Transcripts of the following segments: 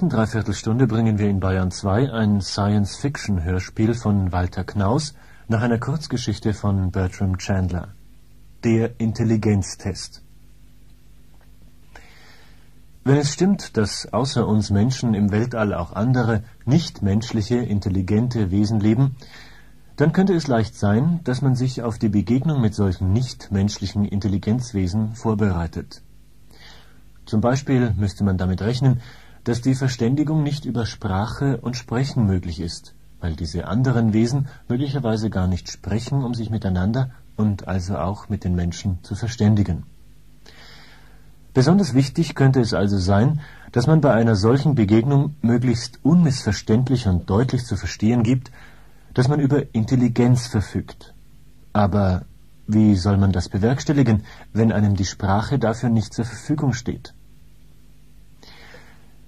In Dreiviertelstunde bringen wir in Bayern 2 ein Science-Fiction-Hörspiel von Walter Knaus nach einer Kurzgeschichte von Bertram Chandler. Der Intelligenztest. Wenn es stimmt, dass außer uns Menschen im Weltall auch andere, nichtmenschliche, intelligente Wesen leben, dann könnte es leicht sein, dass man sich auf die Begegnung mit solchen nichtmenschlichen Intelligenzwesen vorbereitet. Zum Beispiel müsste man damit rechnen, dass die Verständigung nicht über Sprache und Sprechen möglich ist, weil diese anderen Wesen möglicherweise gar nicht sprechen, um sich miteinander und also auch mit den Menschen zu verständigen. Besonders wichtig könnte es also sein, dass man bei einer solchen Begegnung möglichst unmissverständlich und deutlich zu verstehen gibt, dass man über Intelligenz verfügt. Aber wie soll man das bewerkstelligen, wenn einem die Sprache dafür nicht zur Verfügung steht?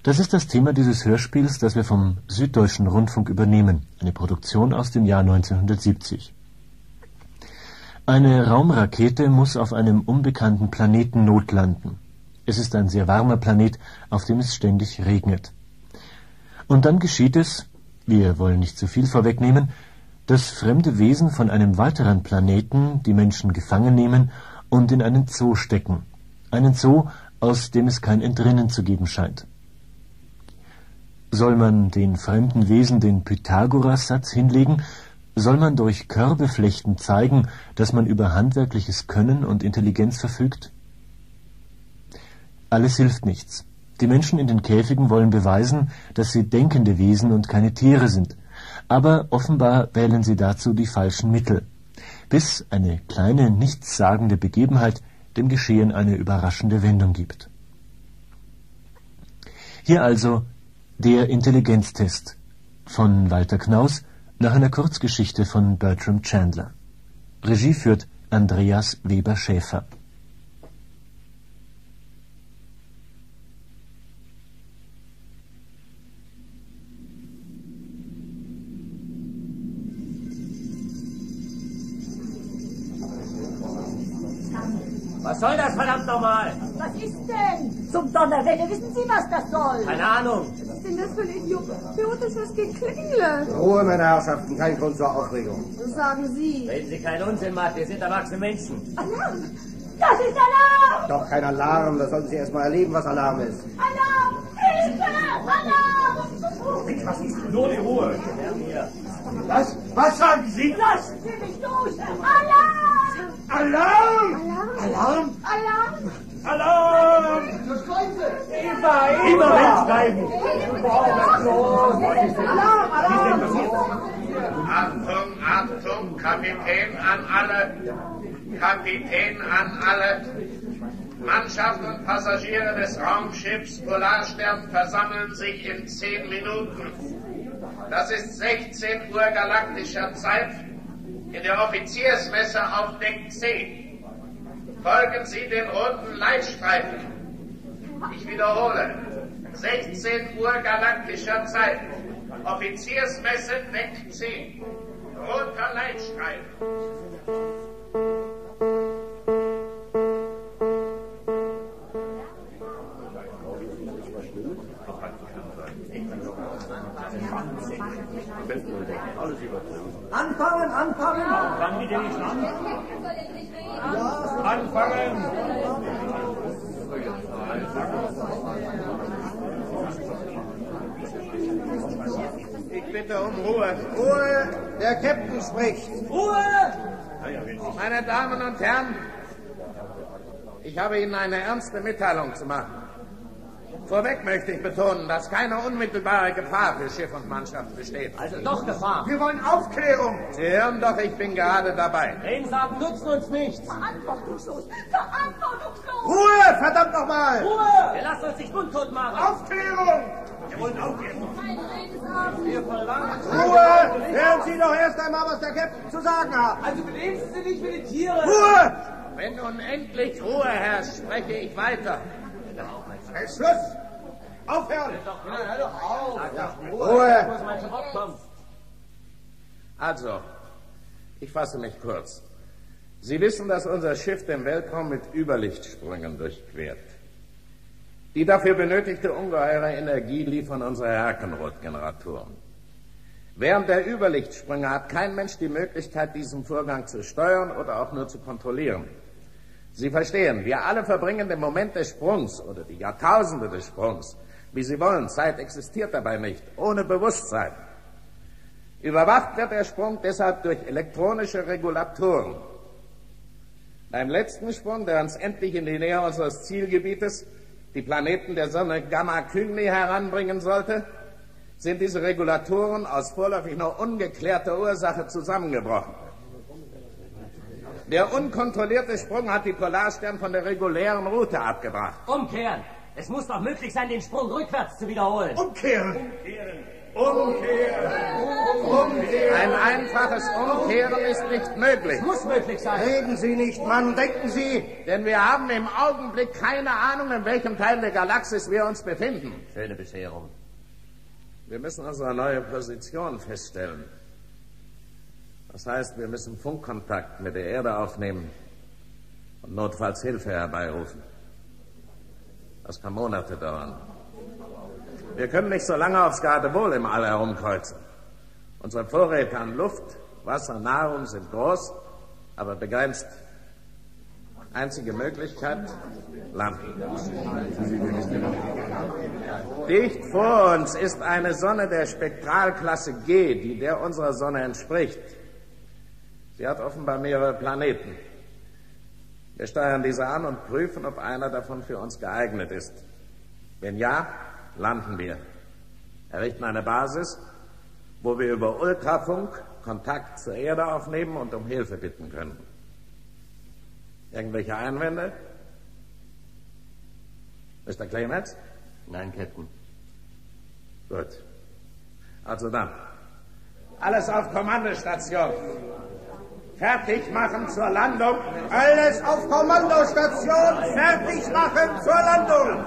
Das ist das Thema dieses Hörspiels, das wir vom Süddeutschen Rundfunk übernehmen, eine Produktion aus dem Jahr 1970. Eine Raumrakete muss auf einem unbekannten Planeten notlanden. Es ist ein sehr warmer Planet, auf dem es ständig regnet. Und dann geschieht es, wir wollen nicht zu viel vorwegnehmen, dass fremde Wesen von einem weiteren Planeten die Menschen gefangen nehmen und in einen Zoo stecken. Einen Zoo, aus dem es kein Entrinnen zu geben scheint. Soll man den fremden Wesen den Pythagoras-Satz hinlegen? Soll man durch Körbeflechten zeigen, dass man über handwerkliches Können und Intelligenz verfügt? Alles hilft nichts. Die Menschen in den Käfigen wollen beweisen, dass sie denkende Wesen und keine Tiere sind. Aber offenbar wählen sie dazu die falschen Mittel. Bis eine kleine, nichtssagende Begebenheit dem Geschehen eine überraschende Wendung gibt. Hier also der Intelligenztest von Walter Knaus nach einer Kurzgeschichte von Bertram Chandler. Regie führt Andreas Weber-Schäfer. Was soll das verdammt nochmal? Was ist denn? Zum Donnerwetter, wissen Sie, was das soll? Keine Ahnung. Was ist denn das für ein Idiot? Bei uns ist was geklingelt. Ruhe, meine Herrschaften, kein Grund zur Aufregung. Das sagen Sie. Reden Sie keinen Unsinn, Matt. Wir sind erwachsene Menschen. Alarm! Das ist Alarm! Doch kein Alarm, da sollten Sie erst mal erleben, was Alarm ist. Alarm! Hilfe! Alarm! Was ist nur die Ruhe? Was? Was sagen Sie? Lassen Sie mich durch! Alarm! Alarm! Alarm? Alarm! Alarm! Eva, Immer wegschreiben! Achtung, Achtung, Kapitän an alle, Kapitän an alle, Mannschaft und Passagiere des Raumschiffs Polarstern versammeln sich in zehn Minuten. Das ist 16 Uhr galaktischer Zeit in der Offiziersmesse auf Deck 10. Folgen Sie den roten Leitstreifen. Ich wiederhole. 16 Uhr galaktischer Zeit. Offiziersmesse Deck 10. Roter Leitstreifen. Anfangen, anfangen! Fangen die denn nicht an? Anfangen! Bitte um Ruhe. Ruhe! Der Captain spricht. Ruhe! Meine Damen und Herren, ich habe Ihnen eine ernste Mitteilung zu machen. Vorweg möchte ich betonen, dass keine unmittelbare Gefahr für Schiff und Mannschaft besteht. Also doch Gefahr. Wir wollen Aufklärung. Sie hören doch, ich bin gerade dabei. Reden sagen nutzen uns nichts. Verantwortungslos! Verantwortungslos! Ruhe, verdammt nochmal! Ruhe! Wir lassen uns nicht mundtot machen. Aufklärung! Wir wollen Redensabend! Wir verlangen. Ruhe! Hören Sie doch erst einmal, was der Captain zu sagen hat. Also benehmen Sie sich nicht wie die Tiere. Ruhe! Wenn nun endlich Ruhe herrscht, spreche ich weiter. Hey, Schluss! Aufhören! Ruhe! Also, ich fasse mich kurz. Sie wissen, dass unser Schiff den Weltraum mit Überlichtsprüngen durchquert. Die dafür benötigte ungeheure Energie liefern unsere Herkenrot-Generatoren. Während der Überlichtsprünge hat kein Mensch die Möglichkeit, diesen Vorgang zu steuern oder auch nur zu kontrollieren. Sie verstehen, wir alle verbringen den Moment des Sprungs oder die Jahrtausende des Sprungs, wie Sie wollen. Zeit existiert dabei nicht, ohne Bewusstsein. Überwacht wird der Sprung deshalb durch elektronische Regulatoren. Beim letzten Sprung, der uns endlich in die Nähe unseres Zielgebietes, die Planeten der Sonne Gamma Kygni heranbringen sollte, sind diese Regulatoren aus vorläufig noch ungeklärter Ursache zusammengebrochen. Der unkontrollierte Sprung hat die Polarstern von der regulären Route abgebracht. Umkehren! Es muss doch möglich sein, den Sprung rückwärts zu wiederholen. Umkehren! Umkehren! Ein einfaches Umkehren ist nicht möglich. Es muss möglich sein. Reden Sie nicht, Mann, denken Sie! Denn wir haben im Augenblick keine Ahnung, in welchem Teil der Galaxis wir uns befinden. Schöne Bescherung. Wir müssen unsere neue Position feststellen. Das heißt, wir müssen Funkkontakt mit der Erde aufnehmen und notfalls Hilfe herbeirufen. Das kann Monate dauern. Wir können nicht so lange aufs Geradewohl im All herumkreuzen. Unsere Vorräte an Luft, Wasser, Nahrung sind groß, aber begrenzt. Einzige Möglichkeit, landen. Dicht vor uns ist eine Sonne der Spektralklasse G, die der unserer Sonne entspricht. Sie hat offenbar mehrere Planeten. Wir steuern diese an und prüfen, ob einer davon für uns geeignet ist. Wenn ja, landen wir. Errichten eine Basis, wo wir über Ultrafunk Kontakt zur Erde aufnehmen und um Hilfe bitten können. Irgendwelche Einwände? Mr. Clements? Nein, Captain. Gut. Also dann. Alles auf Kommandostation. Fertig machen zur Landung. Alles auf Kommandostation! Fertig machen zur Landung!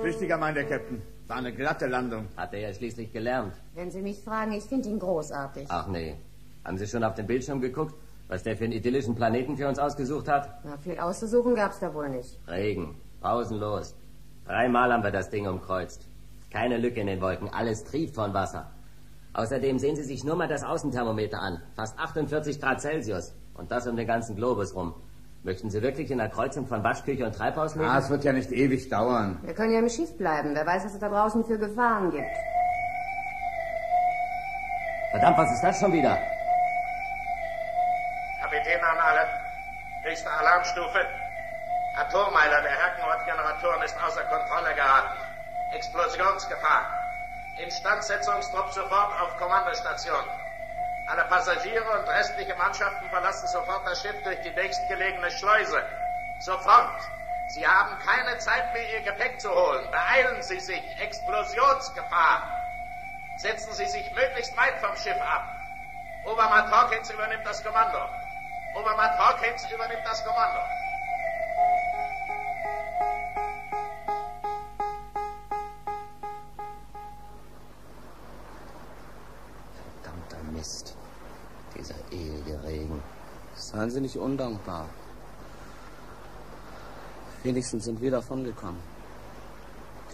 Flüchtiger meint der Captain. War eine glatte Landung. Hat er ja schließlich gelernt. Wenn Sie mich fragen, ich finde ihn großartig. Ach nee. Haben Sie schon auf den Bildschirm geguckt, was der für einen idyllischen Planeten für uns ausgesucht hat? Na, viel auszusuchen gab's da wohl nicht. Regen. Pausenlos. Dreimal haben wir das Ding umkreuzt. Keine Lücke in den Wolken. Alles trieft von Wasser. Außerdem sehen Sie sich nur mal das Außenthermometer an. Fast 48 Grad Celsius. Und das um den ganzen Globus rum. Möchten Sie wirklich in der Kreuzung von Waschküche und Treibhaus leben? Ah, es wird ja nicht ewig dauern. Wir können ja im Schiff bleiben. Wer weiß, was es da draußen für Gefahren gibt. Verdammt, was ist das schon wieder? Kapitän an alle. Höchste Alarmstufe. Atommeiler der Herkenort-Generatoren ist außer Kontrolle geraten. Explosionsgefahr. Instandsetzungstrupp sofort auf Kommandostation. Alle Passagiere und restliche Mannschaften verlassen sofort das Schiff durch die nächstgelegene Schleuse. Sofort. Sie haben keine Zeit mehr, Ihr Gepäck zu holen. Beeilen Sie sich. Explosionsgefahr. Setzen Sie sich möglichst weit vom Schiff ab. Obermatt Hawkins übernimmt das Kommando. Obermatt Hawkins übernimmt das Kommando. Mist. Dieser ewige Regen. Seien Sie nicht undankbar. Wenigstens sind wir davongekommen.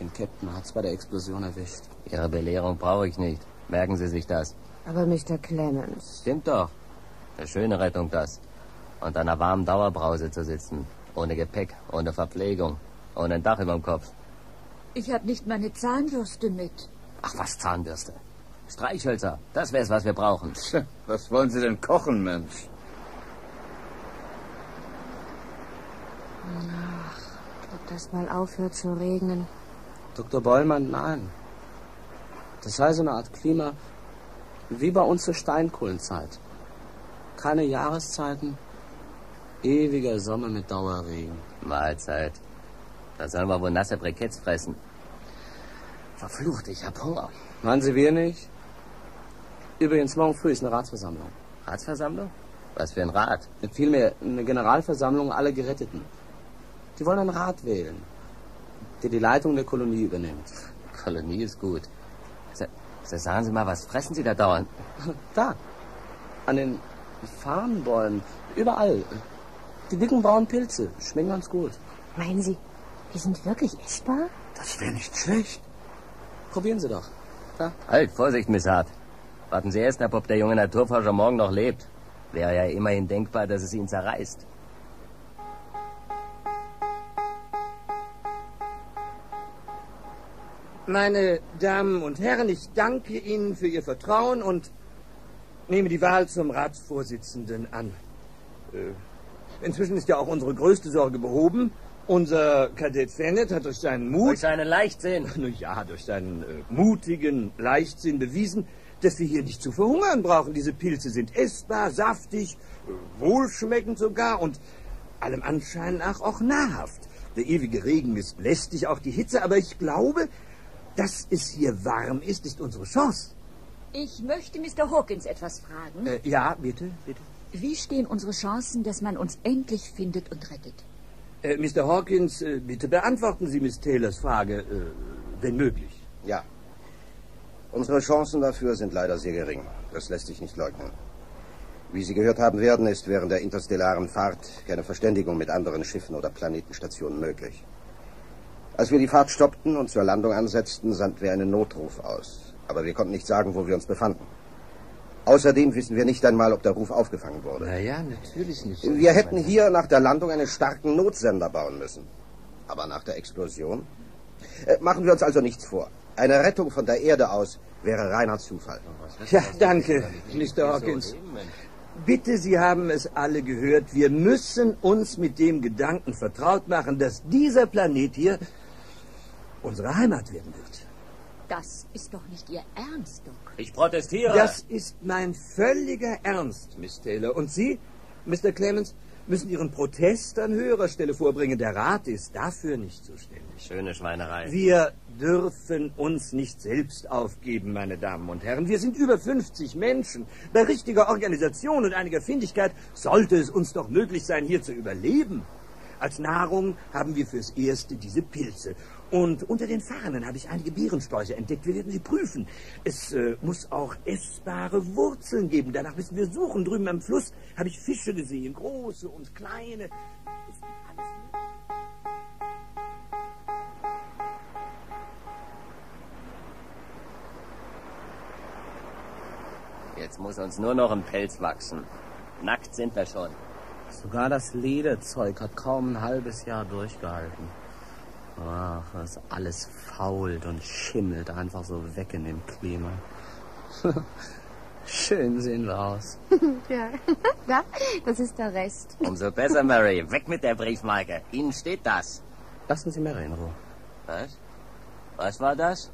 Den Captain hat's bei der Explosion erwischt. Ihre Belehrung brauche ich nicht. Merken Sie sich das. Aber Mr. Clemens. Stimmt doch. Eine schöne Rettung das. Unter einer warmen Dauerbrause zu sitzen. Ohne Gepäck, ohne Verpflegung, ohne ein Dach über dem Kopf. Ich habe nicht meine Zahnbürste mit. Ach, was Zahnbürste. Streichhölzer, das wär's, was wir brauchen. Tja, was wollen Sie denn kochen, Mensch? Ob das mal aufhört zu regnen. Dr. Boll meint nein. Das sei so eine Art Klima wie bei uns zur Steinkohlenzeit. Keine Jahreszeiten, ewiger Sommer mit Dauerregen. Mahlzeit. Da sollen wir wohl nasse Briketts fressen. Verflucht, ich hab Hunger. Meinen Sie wir nicht? Übrigens, morgen früh ist eine Ratsversammlung. Ratsversammlung? Was für ein Rat? Vielmehr eine Generalversammlung aller Geretteten. Die wollen einen Rat wählen, der die Leitung der Kolonie übernimmt. Kolonie ist gut. So, so sagen Sie mal, was fressen Sie da dauernd? Da, an den Farnbäumen, überall. Die dicken braunen Pilze schmecken ganz gut. Meinen Sie, die sind wirklich essbar? Das wäre nicht schlecht. Probieren Sie doch. Ja? Halt, Vorsicht, Miss Hart. Warten Sie erst ab, ob der junge Naturforscher morgen noch lebt. Wäre ja immerhin denkbar, dass es ihn zerreißt. Meine Damen und Herren, ich danke Ihnen für Ihr Vertrauen und nehme die Wahl zum Ratsvorsitzenden an. Äh, inzwischen ist ja auch unsere größte Sorge behoben. Unser Kadett Fennett hat durch seinen Mut... Durch seinen Leichtsinn. Nun ja, durch seinen äh, mutigen Leichtsinn bewiesen, dass wir hier nicht zu verhungern brauchen. Diese Pilze sind essbar, saftig, wohlschmeckend sogar und allem Anschein nach auch nahrhaft. Der ewige Regen ist lästig, auch die Hitze, aber ich glaube, dass es hier warm ist, ist unsere Chance. Ich möchte Mr. Hawkins etwas fragen. Äh, ja, bitte, bitte. Wie stehen unsere Chancen, dass man uns endlich findet und rettet? Äh, Mr. Hawkins, äh, bitte beantworten Sie Miss Taylors Frage, äh, wenn möglich. Ja. Unsere Chancen dafür sind leider sehr gering. Das lässt sich nicht leugnen. Wie Sie gehört haben werden, ist während der interstellaren Fahrt keine Verständigung mit anderen Schiffen oder Planetenstationen möglich. Als wir die Fahrt stoppten und zur Landung ansetzten, sandten wir einen Notruf aus. Aber wir konnten nicht sagen, wo wir uns befanden. Außerdem wissen wir nicht einmal, ob der Ruf aufgefangen wurde. Naja, natürlich nicht. Wir hätten hier nach der Landung einen starken Notsender bauen müssen. Aber nach der Explosion? Äh, machen wir uns also nichts vor. Eine Rettung von der Erde aus wäre reiner Zufall. Ja, danke, Mr. Hawkins. Bitte, Sie haben es alle gehört. Wir müssen uns mit dem Gedanken vertraut machen, dass dieser Planet hier unsere Heimat werden wird. Das ist doch nicht Ihr Ernst, Doc. Ich protestiere. Das ist mein völliger Ernst, Miss Taylor. Und Sie, Mr. Clemens, müssen Ihren Protest an höherer Stelle vorbringen. Der Rat ist dafür nicht zuständig. Schöne Schweinerei. Wir dürfen uns nicht selbst aufgeben, meine Damen und Herren. Wir sind über 50 Menschen. Bei richtiger Organisation und einiger Findigkeit sollte es uns doch möglich sein, hier zu überleben. Als Nahrung haben wir fürs Erste diese Pilze. Und unter den Fahnen habe ich einige Beerensträucher entdeckt. Wir werden sie prüfen. Es äh, muss auch essbare Wurzeln geben. Danach müssen wir suchen. Drüben am Fluss habe ich Fische gesehen, große und kleine. Es gibt alles Jetzt muss uns nur noch ein Pelz wachsen. Nackt sind wir schon. Sogar das Lederzeug hat kaum ein halbes Jahr durchgehalten. Ach, das alles fault und schimmelt einfach so weg in dem Klima. Schön sehen wir aus. ja. ja, das ist der Rest. Umso besser, Mary. Weg mit der Briefmarke. Ihnen steht das. Lassen Sie Mary in Ruhe. Was? Was war das?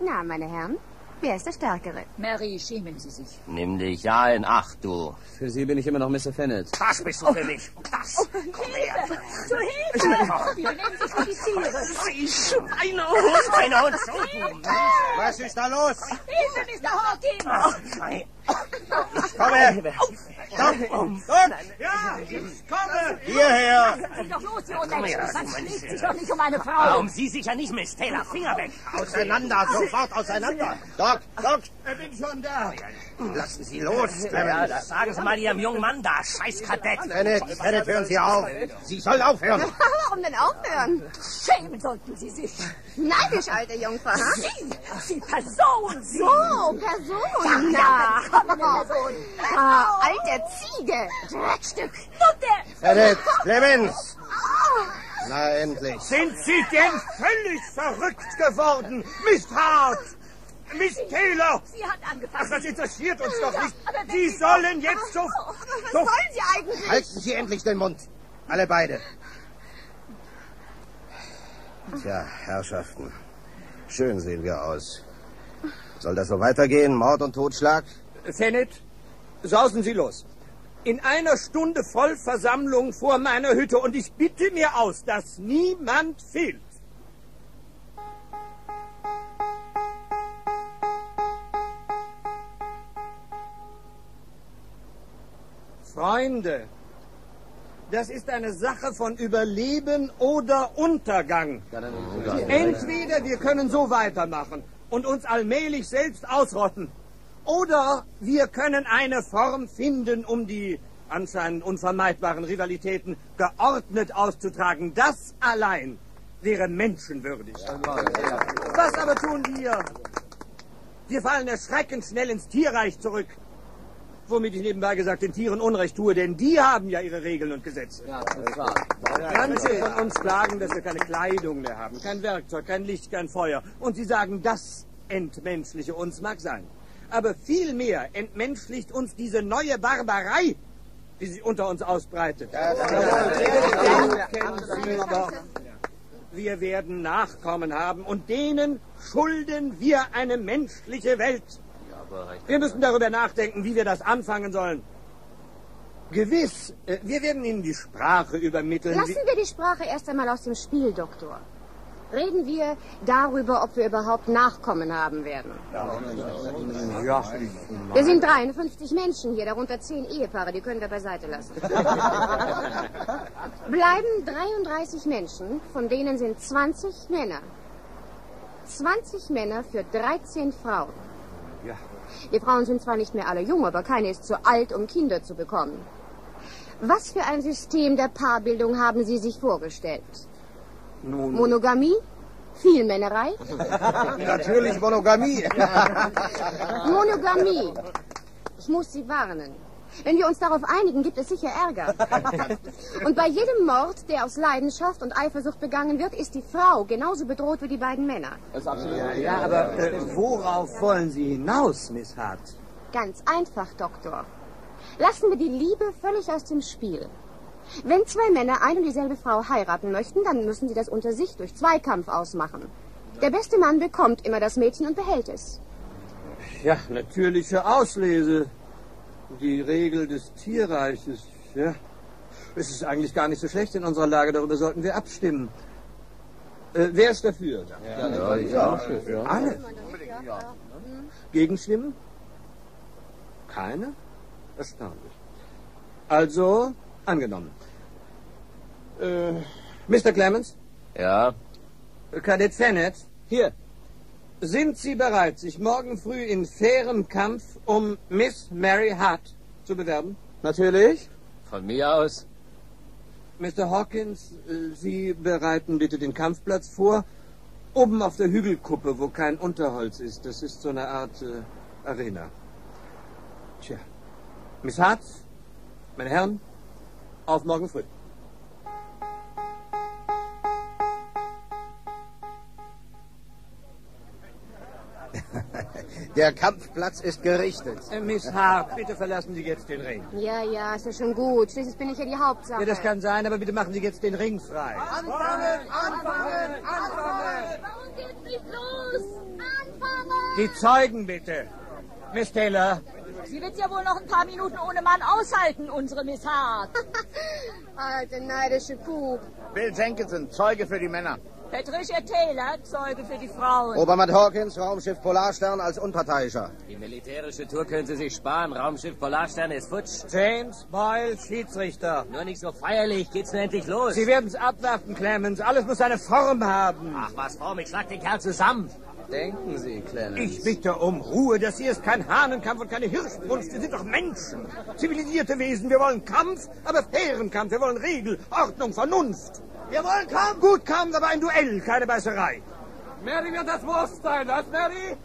Na, meine Herren, wer ist der Stärkere? Mary, schämen Sie sich. Nimm dich ja in Acht, du. Für Sie bin ich immer noch Mr. Fennett. Das bist du für mich. Das. Komm her. Zur Hilfe! Wir nehmen sich für die Tiere. Sie Schweinehund! Schweinehund! Was ist da los? Hilfe, Mr. Hawkins! Ich komme! Stopp! Stopp! Ja, ich komme! Hierher! Lass mich doch los, ihr Unmenschen! Man schlägt sich doch nicht um eine Frau! Warum Sie sicher nicht, Miss Taylor? Finger weg! Auseinander! Sofort auseinander! Doc! Doc! Ich bin schon da. Lassen Sie los! Ja, das sagen Sie mal Ihrem jungen Mann da, scheiß Kadett. Bennett, Bennett, hören Sie auf! Sie soll aufhören! Warum denn aufhören? Schämen sollten Sie sich! Neidisch, alte Jungfer, ha? Sie, Sie Person! Sie. So, Person. Ja, Person! Ah, alter Ziege. Dreckstück. Und der... Bennett! Clemens! Na, endlich! Sind Sie denn völlig verrückt geworden, Miss Hart? Miss Taylor! Sie hat Ach, angefangen. das interessiert uns doch nicht. Sie sollen jetzt so... Was so wollen Sie eigentlich? Halten Sie endlich den Mund! Alle beide! Tja, Herrschaften. Schön sehen wir aus. Soll das so weitergehen? Mord und Totschlag? Fennett, sausen Sie los. In einer Stunde Vollversammlung vor meiner Hütte und ich bitte mir aus, dass niemand fehlt. Freunde, das ist eine Sache von Überleben oder Untergang. Entweder wir können so weitermachen und uns allmählich selbst ausrotten. Oder wir können eine Form finden, um die anscheinend unvermeidbaren Rivalitäten geordnet auszutragen. Das allein wäre menschenwürdig. Was aber tun wir? Wir fallen erschreckend schnell ins Tierreich zurück. Womit ich nebenbei gesagt den Tieren Unrecht tue, denn die haben ja ihre Regeln und Gesetze. Ja, das wahr. Manche von uns klagen, dass wir keine Kleidung mehr haben, kein Werkzeug, kein Licht, kein Feuer. Und sie sagen, das entmenschliche uns mag sein. Aber vielmehr entmenschlicht uns diese neue Barbarei, die sich unter uns ausbreitet. Wir werden Nachkommen haben und denen schulden wir eine menschliche Welt. Wir müssen darüber nachdenken, wie wir das anfangen sollen. Gewiss, äh, wir werden Ihnen die Sprache übermitteln. Lassen wir die Sprache erst einmal aus dem Spiel, Doktor. Reden wir darüber, ob wir überhaupt Nachkommen haben werden. Ja, Wir sind 53 Menschen hier, darunter 10 Ehepaare, die können wir beiseite lassen. Bleiben 33 Menschen, von denen sind 20 Männer. 20 Männer für 13 Frauen. Ja. Die Frauen sind zwar nicht mehr alle jung, aber keine ist zu alt, um Kinder zu bekommen. Was für ein System der Paarbildung haben Sie sich vorgestellt? Nun, Monogamie? Vielmännerei? Natürlich Monogamie. Monogamie. Ich muss Sie warnen. Wenn wir uns darauf einigen, gibt es sicher Ärger. Und bei jedem Mord, der aus Leidenschaft und Eifersucht begangen wird, ist die Frau genauso bedroht wie die beiden Männer. Das ist absolut ja, ja, aber äh, worauf wollen Sie hinaus, Miss Hart? Ganz einfach, Doktor. Lassen wir die Liebe völlig aus dem Spiel. Wenn zwei Männer ein und dieselbe Frau heiraten möchten, dann müssen sie das unter sich durch Zweikampf ausmachen. Der beste Mann bekommt immer das Mädchen und behält es. Ja, natürliche Auslese. Die Regel des Tierreiches. Ja. Es ist eigentlich gar nicht so schlecht in unserer Lage. Darüber sollten wir abstimmen. Äh, wer ist dafür? Ja, ja, ja. ja. Alle? Gegenstimmen? Keine? Erstaunlich. Also, angenommen. Äh, Mr. Clemens? Ja, Kadett Fennett? Hier. Sind Sie bereit, sich morgen früh in fairem Kampf um Miss Mary Hart zu bewerben? Natürlich. von mir aus. Mr. Hawkins, äh, Sie bereiten bitte den Kampfplatz vor. Oben auf der Hügelkuppe, wo kein Unterholz ist. Das ist so eine Art äh, Arena. Tja. Miss Hart, meine Herren, auf morgen früh. Der Kampfplatz ist gerichtet. Äh, Miss Hart, bitte verlassen Sie jetzt den Ring. Ja, ja, ist ja schon gut. Schließlich bin ich ja die Hauptsache. Ja, das kann sein, aber bitte machen Sie jetzt den Ring frei. Anfangen, anfangen, anfangen. Warum geht's nicht los? Anfangen! Die Zeugen bitte. Miss Taylor, Sie wird ja wohl noch ein paar Minuten ohne Mann aushalten, unsere Miss Hart. Alte neidische Kuh. Bill Jenkinson, Zeuge für die Männer. Patricia Taylor, Zeuge für die Frauen. Obermann Hawkins, Raumschiff Polarstern als Unparteiischer. Die militärische Tour können Sie sich sparen. Raumschiff Polarstern ist futsch. James Boyle, Schiedsrichter. Nur nicht so feierlich. Geht's nur endlich los? Sie werden's abwarten, Clemens. Alles muss eine Form haben. Ach, was Form. Ich schlag den Kerl zusammen. Denken Sie, Clemens. Ich bitte um Ruhe. Das hier ist kein Hahnenkampf und keine Hirschbrunst. Wir sind doch Menschen. Zivilisierte Wesen. Wir wollen Kampf, aber fairen Kampf. Wir wollen Regel, Ordnung, Vernunft. Wir wollen Kampf. Gut Kampf, aber ein Duell, keine Beißerei. Mary wird das Wurst sein, was, Mary?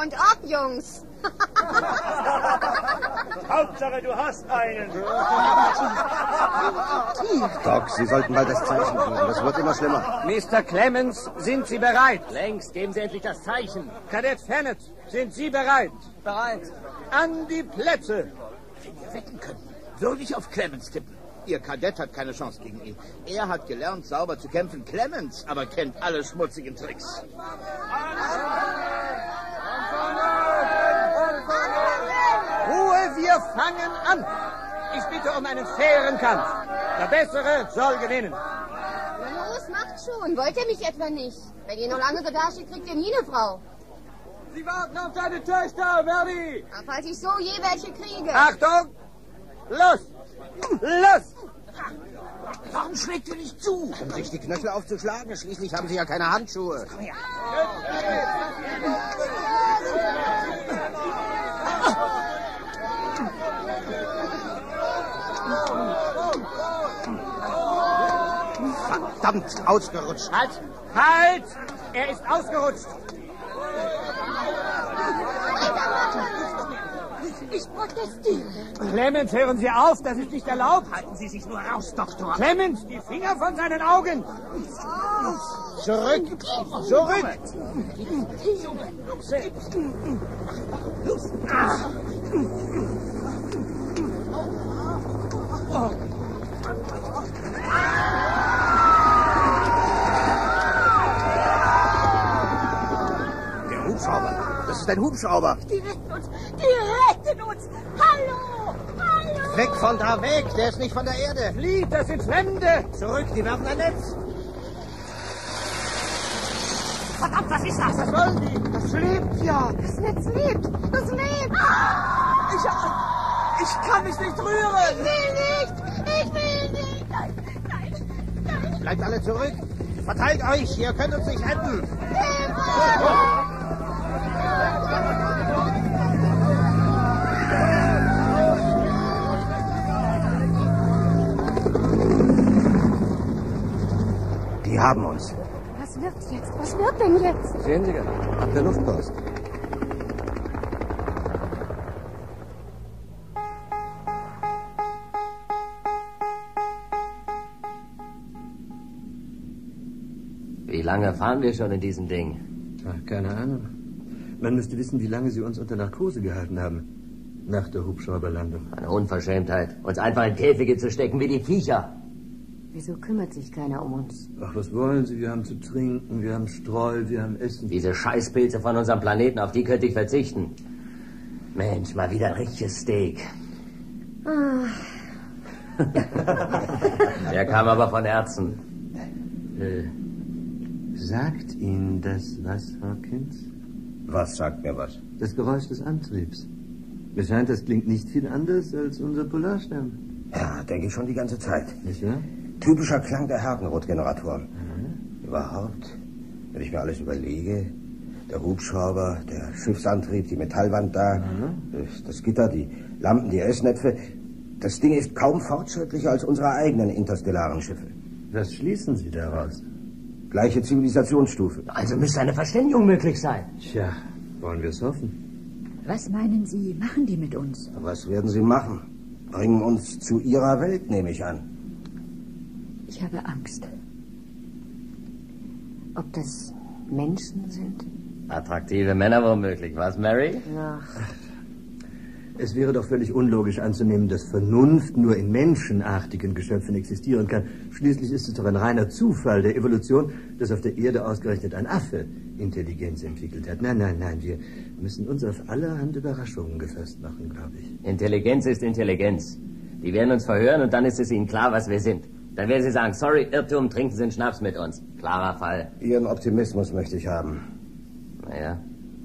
Und ob, Jungs. Hauptsache, du hast einen. Doc, Sie sollten bald das Zeichen geben. Das wird immer schlimmer. Mr. Clemens, sind Sie bereit? Längst. Geben Sie endlich das Zeichen. Kadett Fennett, sind Sie bereit? bereit. An die Plätze. Wenn wir wetten könnten, würde ich auf Clemens tippen. Ihr Kadett hat keine Chance gegen ihn. Er hat gelernt, sauber zu kämpfen. Clemens aber kennt alle schmutzigen Tricks. Ruhe, wir fangen an. Ich bitte um einen fairen Kampf. Der Bessere soll gewinnen. Na los, macht schon. Wollt ihr mich etwa nicht? Wenn ihr noch lange so dasteht, kriegt ihr nie eine Frau. Sie warten auf deine Töchter, Verdi. Aber falls ich so je welche kriege. Achtung! Los! Los! Warum schlägt ihr nicht zu? Um sich die Knöchel aufzuschlagen. Schließlich haben Sie ja keine Handschuhe. Verdammt ausgerutscht. Halt! Halt! Er ist ausgerutscht. Ich protestiere. Clemens, hören Sie auf, das ist nicht erlaubt. Halten Sie sich nur raus, Doktor. Clemens, die Finger von seinen Augen. Zurück, zurück. Der ist ein Hubschrauber. Die retten uns. Die retten uns. Hallo. Hallo. Weg von da weg. Der ist nicht von der Erde. Flieht, das sind Fremde. Zurück, die werfen ein Netz. Verdammt, was ist das? Was wollen die? Das lebt ja. Das Netz lebt. Das lebt. Ich, ich kann mich nicht rühren. Ich will nicht. Ich will nicht. Nein, nein, nein. Bleibt alle zurück. Verteilt euch. Ihr könnt uns nicht retten. Die haben uns. Was wird jetzt? Was wird denn jetzt? Sehen Sie ja, ab der Luftpost. Wie lange fahren wir schon in diesem Ding? Ach, keine Ahnung. Man müsste wissen, wie lange Sie uns unter Narkose gehalten haben. Nach der Hubschrauberlandung. Eine Unverschämtheit. Uns einfach in Käfige zu stecken wie die Viecher. Wieso kümmert sich keiner um uns? Ach, was wollen Sie? Wir haben zu trinken, wir haben Streu, wir haben Essen. Diese Scheißpilze von unserem Planeten, auf die könnte ich verzichten. Mensch, mal wieder ein richtiges Steak. Ah, Der kam aber von Herzen. Äh, sagt Ihnen das was, Hawkins? Was sagt mir was? Das Geräusch des Antriebs. Mir scheint, das klingt nicht viel anders als unser Polarstern. Ja, denke ich schon die ganze Zeit. Nicht wahr? Typischer Klang der Herdenrotgeneratoren. Überhaupt, wenn ich mir alles überlege, der Hubschrauber, der Schiffsantrieb, die Metallwand da, das Gitter, die Lampen, die Essnäpfe, das Ding ist kaum fortschrittlicher als unsere eigenen interstellaren Schiffe. Was schließen Sie daraus? Gleiche Zivilisationsstufe. Also müsste eine Verständigung möglich sein. Tja, wollen wir es hoffen. Was meinen Sie, machen die mit uns? Was werden sie machen? Bringen uns zu ihrer Welt, nehme ich an. Ich habe Angst. ob das Menschen sind? Attraktive Männer womöglich, was, Mary? Ach, Es wäre doch völlig unlogisch anzunehmen, dass Vernunft nur in menschenartigen Geschöpfen existieren kann. Schließlich ist es doch ein reiner Zufall der Evolution, dass auf der Erde ausgerechnet ein Affe Intelligenz entwickelt hat. Nein, nein, nein, wir müssen uns auf allerhand Überraschungen gefasst machen, glaube ich. Intelligenz ist Intelligenz. Die werden uns verhören und dann ist es ihnen klar, was wir sind. Dann werden sie sagen, sorry, Irrtum, trinken Sie einen Schnaps mit uns. Klarer Fall. Ihren Optimismus möchte ich haben. Naja,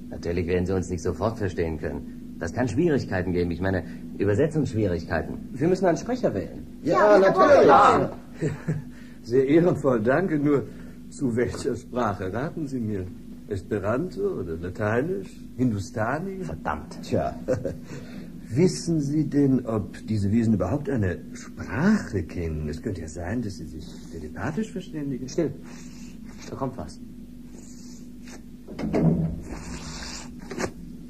natürlich werden sie uns nicht sofort verstehen können. Das kann Schwierigkeiten geben. Ich meine, Übersetzungsschwierigkeiten. Wir müssen einen Sprecher wählen. Ja, natürlich. Klar. Sehr ehrenvoll, danke. Nur zu welcher Sprache raten Sie mir? Esperanto oder Lateinisch? Hindustani? Verdammt. Tja, Wissen Sie denn, ob diese Wesen überhaupt eine Sprache kennen? Es könnte ja sein, dass sie sich telepathisch verständigen. Still. Da kommt was.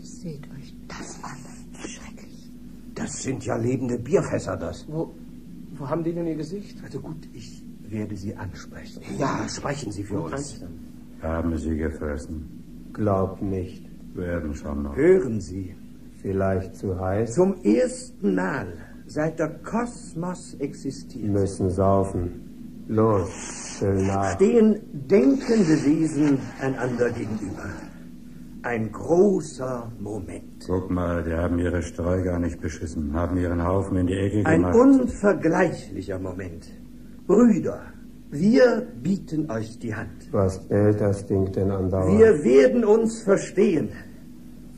Seht euch. Das sind ja lebende Bierfässer, das. Wo, wo haben die denn ihr Gesicht? Also gut, ich werde Sie ansprechen. Ja, sprechen Sie für uns. Haben Sie gefressen? Glaub nicht. Werden schon noch. Hören Sie, Vielleicht zu heiß? zum ersten Mal, seit der Kosmos existiert, Müssen saufen. Los, still nach. stehen denkende Wesen einander gegenüber. Ein großer Moment. Guck mal, die haben ihre Streu gar nicht beschissen, haben ihren Haufen in die Ecke Ein gemacht. unvergleichlicher Moment. Brüder, wir bieten euch die Hand. Was bellt das Ding denn andauernd? Wir werden uns verstehen.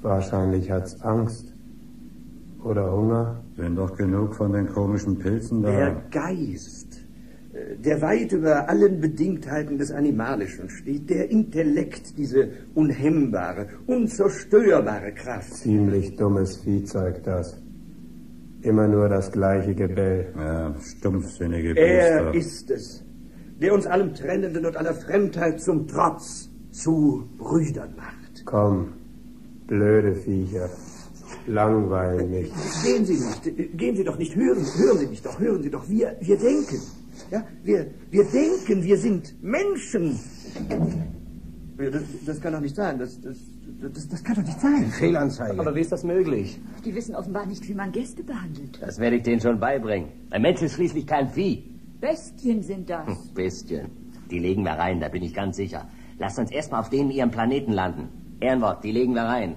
Wahrscheinlich hat's Angst. Oder Hunger. Sind doch genug von den komischen Pilzen da. Der Geist, der weit über allen Bedingtheiten des Animalischen steht, der Intellekt, diese unhemmbare, unzerstörbare Kraft. Ziemlich dummes Viehzeug das. Immer nur das gleiche Gebell. Ja, stumpfsinnige Er Biester. ist es, der uns allem Trennenden und aller Fremdheit zum Trotz zu Brüdern macht. Komm, blöde Viecher. Langweilen mich. Gehen Sie nicht, gehen Sie doch nicht, hören, hören Sie mich doch, hören Sie doch, wir, wir denken. Ja, wir, wir denken, wir sind Menschen. Das, das kann doch nicht sein, das, das, das, das kann doch nicht sein. Fehlanzeige. Aber wie ist das möglich? Die wissen offenbar nicht, wie man Gäste behandelt. Das werde ich denen schon beibringen. Ein Mensch ist schließlich kein Vieh. Bestien sind das. Hm, Bestien. Die legen wir rein, da bin ich ganz sicher. Lasst uns erstmal auf denen ihrem Planeten landen. Ehrenwort, die legen wir rein.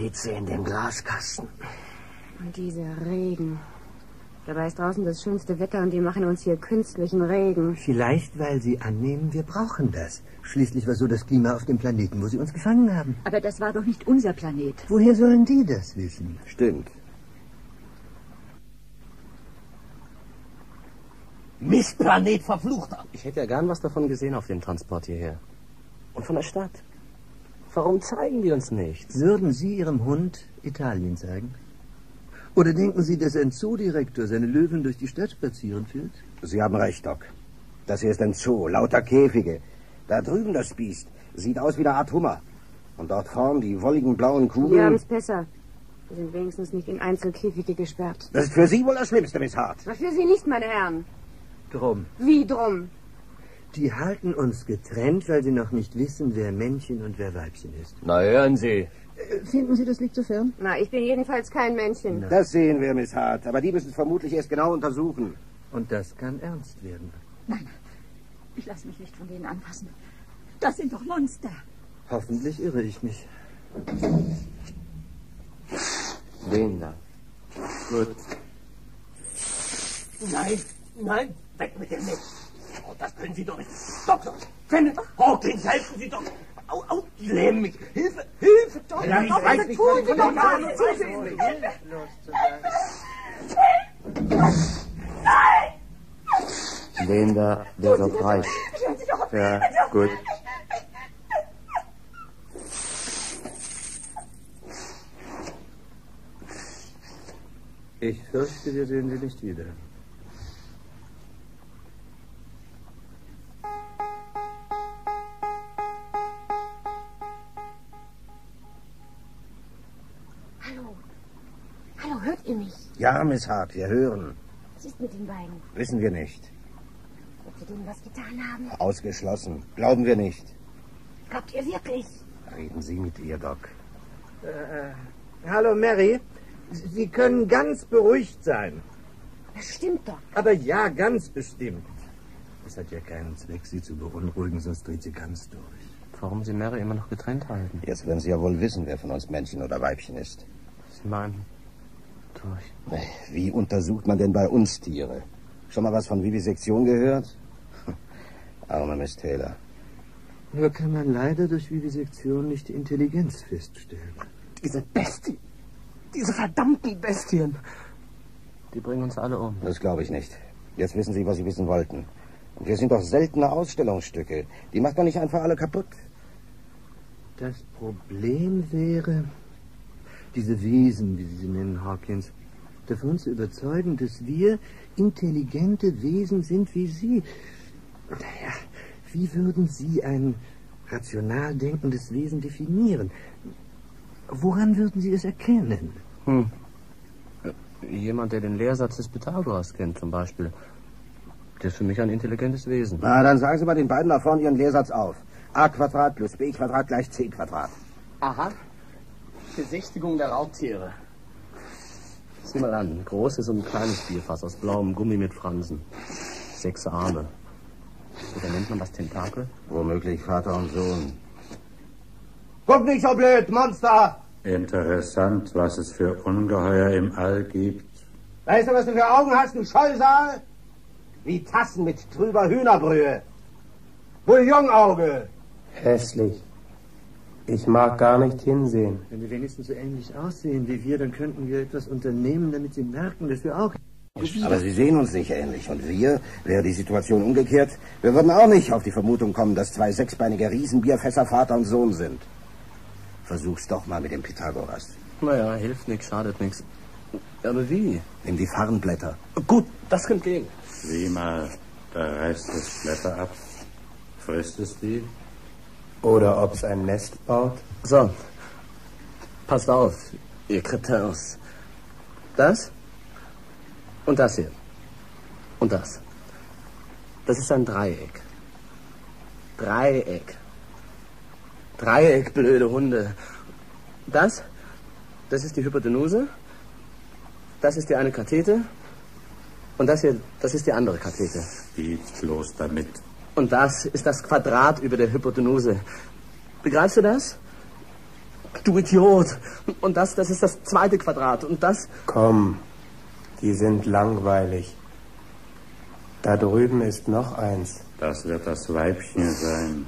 Hitze in dem Glaskasten. Und dieser Regen. Dabei ist draußen das schönste Wetter und die machen uns hier künstlichen Regen. Vielleicht, weil sie annehmen, wir brauchen das. Schließlich war so das Klima auf dem Planeten, wo sie uns gefangen haben. Aber das war doch nicht unser Planet. Woher sollen die das wissen? Stimmt. Mistplanet verfluchter! Ich hätte ja gern was davon gesehen auf dem Transport hierher. Und von der Stadt. Warum zeigen die uns nichts? Würden Sie Ihrem Hund Italien zeigen? Oder denken Sie, dass ein Zoodirektor seine Löwen durch die Stadt spazieren führt? Sie haben recht, Doc. Das hier ist ein Zoo, lauter Käfige. Da drüben das Biest sieht aus wie eine Art Hummer. Und dort vorn die wolligen blauen Wir haben Kugeln. es besser. Wir sind wenigstens nicht in Einzelkäfige gesperrt. Das ist für Sie wohl das Schlimmste, Miss Hart. Aber für Sie nicht, meine Herren. Drum. Wie drum? Die halten uns getrennt, weil sie noch nicht wissen, wer Männchen und wer Weibchen ist. Na, hören Sie. Finden Sie, das liegt so fern? Na, ich bin jedenfalls kein Männchen. Das sehen wir, Miss Hart. Aber die müssen es vermutlich erst genau untersuchen. Und das kann ernst werden. Nein, ich lasse mich nicht von denen anfassen. Das sind doch Monster. Hoffentlich irre ich mich. Den da. Gut. Nein, nein, weg mit dem Netz. Oh, das können Sie doch nicht. Doktor, Kenneth, Hawkins, helfen Sie doch. Au, au, die lähmen mich. Hilfe, Hilfe, doch. Ja, ich weiß nicht, tun was Sie doch mal. Ihnen Zusehen Sie. Den da, der so frei. Ja, gut. Ich fürchte, wir sehen sie nicht wieder. Hört ihr mich? Ja, Miss Hart, wir hören. Was ist mit den beiden? Wissen wir nicht. Ob sie denen was getan haben? Ausgeschlossen. Glauben wir nicht. Glaubt ihr wirklich? Reden Sie mit ihr, Doc. Äh, hallo, Mary. Sie können ganz beruhigt sein. Das stimmt doch. Aber ja, ganz bestimmt. Es hat ja keinen Zweck, sie zu beunruhigen, sonst dreht sie ganz durch. Warum Sie Mary immer noch getrennt halten? Jetzt werden Sie ja wohl wissen, wer von uns Männchen oder Weibchen ist. Sie meinen, durch. Wie untersucht man denn bei uns Tiere? Schon mal was von Vivisektion gehört? Arme Miss Taylor. Nur kann man leider durch Vivisektion nicht die Intelligenz feststellen. Diese Bestien. Diese verdammten Bestien. Die bringen uns alle um. Das glaube ich nicht. Jetzt wissen Sie, was Sie wissen wollten. Und wir sind doch seltene Ausstellungsstücke. Die macht man nicht einfach alle kaputt. Das Problem wäre, diese Wesen, wie Sie sie nennen, Hawkins, davon zu überzeugen, dass wir intelligente Wesen sind wie Sie. Naja, wie würden Sie ein rational denkendes Wesen definieren? Woran würden Sie es erkennen? Hm. Jemand, der den Lehrsatz des Pythagoras kennt, zum Beispiel. Der ist für mich ein intelligentes Wesen. Na, dann sagen Sie mal den beiden da vorne Ihren Lehrsatz auf. a Quadrat plus b Quadrat gleich c Quadrat. Aha. Besichtigung der Raubtiere. Sieh mal an. Großes und ein kleines Spielfass aus blauem Gummi mit Fransen. Sechs Arme. Oder nennt man das Tentakel? Womöglich Vater und Sohn. Guck nicht so blöd, Monster! Interessant, was es für Ungeheuer im All gibt. Weißt du, was du für Augen hast, du Scheusal? Wie Tassen mit trüber Hühnerbrühe. Bouillonauge. Hässlich. Ich mag gar nicht hinsehen. Wenn wir wenigstens so ähnlich aussehen wie wir, dann könnten wir etwas unternehmen, damit sie merken, dass wir auch. Aber Sie sehen uns nicht ähnlich. Und wir, wäre die Situation umgekehrt, wir würden auch nicht auf die Vermutung kommen, dass zwei sechsbeinige Riesenbierfässer Vater und Sohn sind. Versuch's doch mal mit dem Pythagoras. Naja, hilft nichts, schadet nichts. Aber wie? Nimm die Farnblätter. Gut, das kommt gegen. Sieh mal, da reißt es Blätter ab. Frisst es die? Oder ob es ein Nest baut? So, passt auf, ihr Kretärs. Das und das hier. Und das. Das ist ein Dreieck. Dreieck. Dreieck, blöde Hunde. Das, das ist die Hypotenuse. Das ist die eine Kathete. Und das hier, das ist die andere Kathete. Die bloß damit. Und das ist das Quadrat über der Hypotenuse. Begreifst du das? Du Idiot. Und das, das ist das zweite Quadrat. Und das. Komm, die sind langweilig. Da drüben ist noch eins. Das wird das Weibchen sein.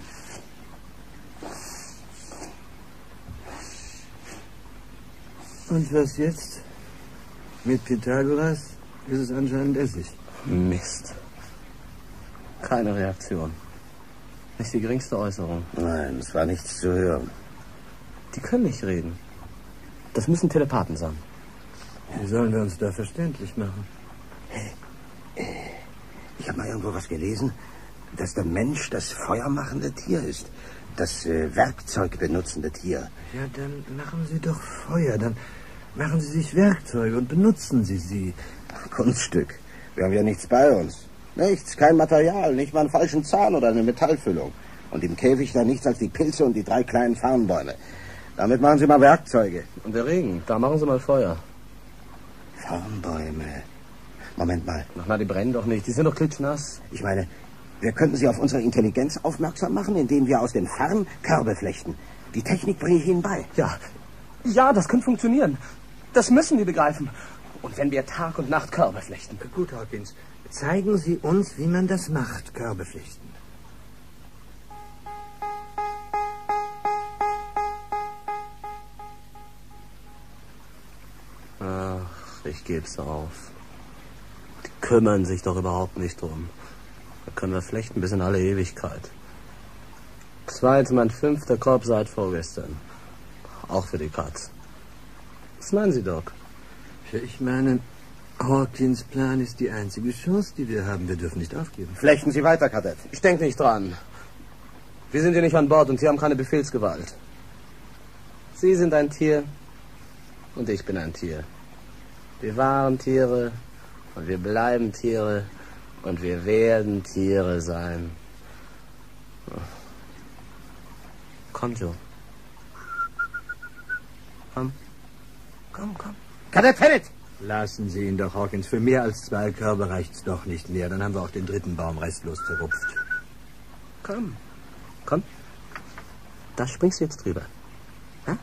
Und was jetzt? Mit Pythagoras ist es anscheinend Essig. Mist. Keine Reaktion. Nicht die geringste Äußerung. Nein, es war nichts zu hören. Die können nicht reden. Das müssen Telepathen sein. Wie sollen wir uns da verständlich machen? Ich habe mal irgendwo was gelesen, dass der Mensch das feuermachende Tier ist. Das äh, Werkzeug benutzende Tier. Ja, dann machen Sie doch Feuer. Dann machen Sie sich Werkzeuge und benutzen Sie sie. Kunststück. Wir haben ja nichts bei uns. Nichts, kein Material, nicht mal einen falschen Zahn oder eine Metallfüllung. Und im Käfig dann nichts als die Pilze und die drei kleinen Farnbäume. Damit machen Sie mal Werkzeuge. Und der Regen, da machen Sie mal Feuer. Farnbäume. Moment mal. Ach na, die brennen doch nicht. Die sind doch klitschnass. Ich meine, wir könnten Sie auf unsere Intelligenz aufmerksam machen, indem wir aus den Farn Körbe flechten. Die Technik bringe ich Ihnen bei. Ja. Ja, das könnte funktionieren. Das müssen die begreifen. Und wenn wir Tag und Nacht Körbe flechten. Gut, Hawkins. Zeigen Sie uns, wie man das macht, Körbe flechten. Ach, ich geb's auf. Die kümmern sich doch überhaupt nicht drum. Da können wir flechten bis in alle Ewigkeit. Das war jetzt mein fünfter Korb seit vorgestern. Auch für die Katz. Was meinen Sie, Doc? Ich meine, Hawkins Plan ist die einzige Chance, die wir haben. Wir dürfen nicht aufgeben. Flechten Sie weiter, Kadett. Ich denke nicht dran. Wir sind hier nicht an Bord und Sie haben keine Befehlsgewalt. Sie sind ein Tier und ich bin ein Tier. Wir waren Tiere und wir bleiben Tiere und wir werden Tiere sein. Komm, Joe. Komm. Komm, komm. Kadett Fennett! Lassen Sie ihn doch, Hawkins. Für mehr als zwei Körbe reicht's doch nicht mehr. Dann haben wir auch den dritten Baum restlos zerrupft. Komm. Komm. Da springst du jetzt drüber. Ja?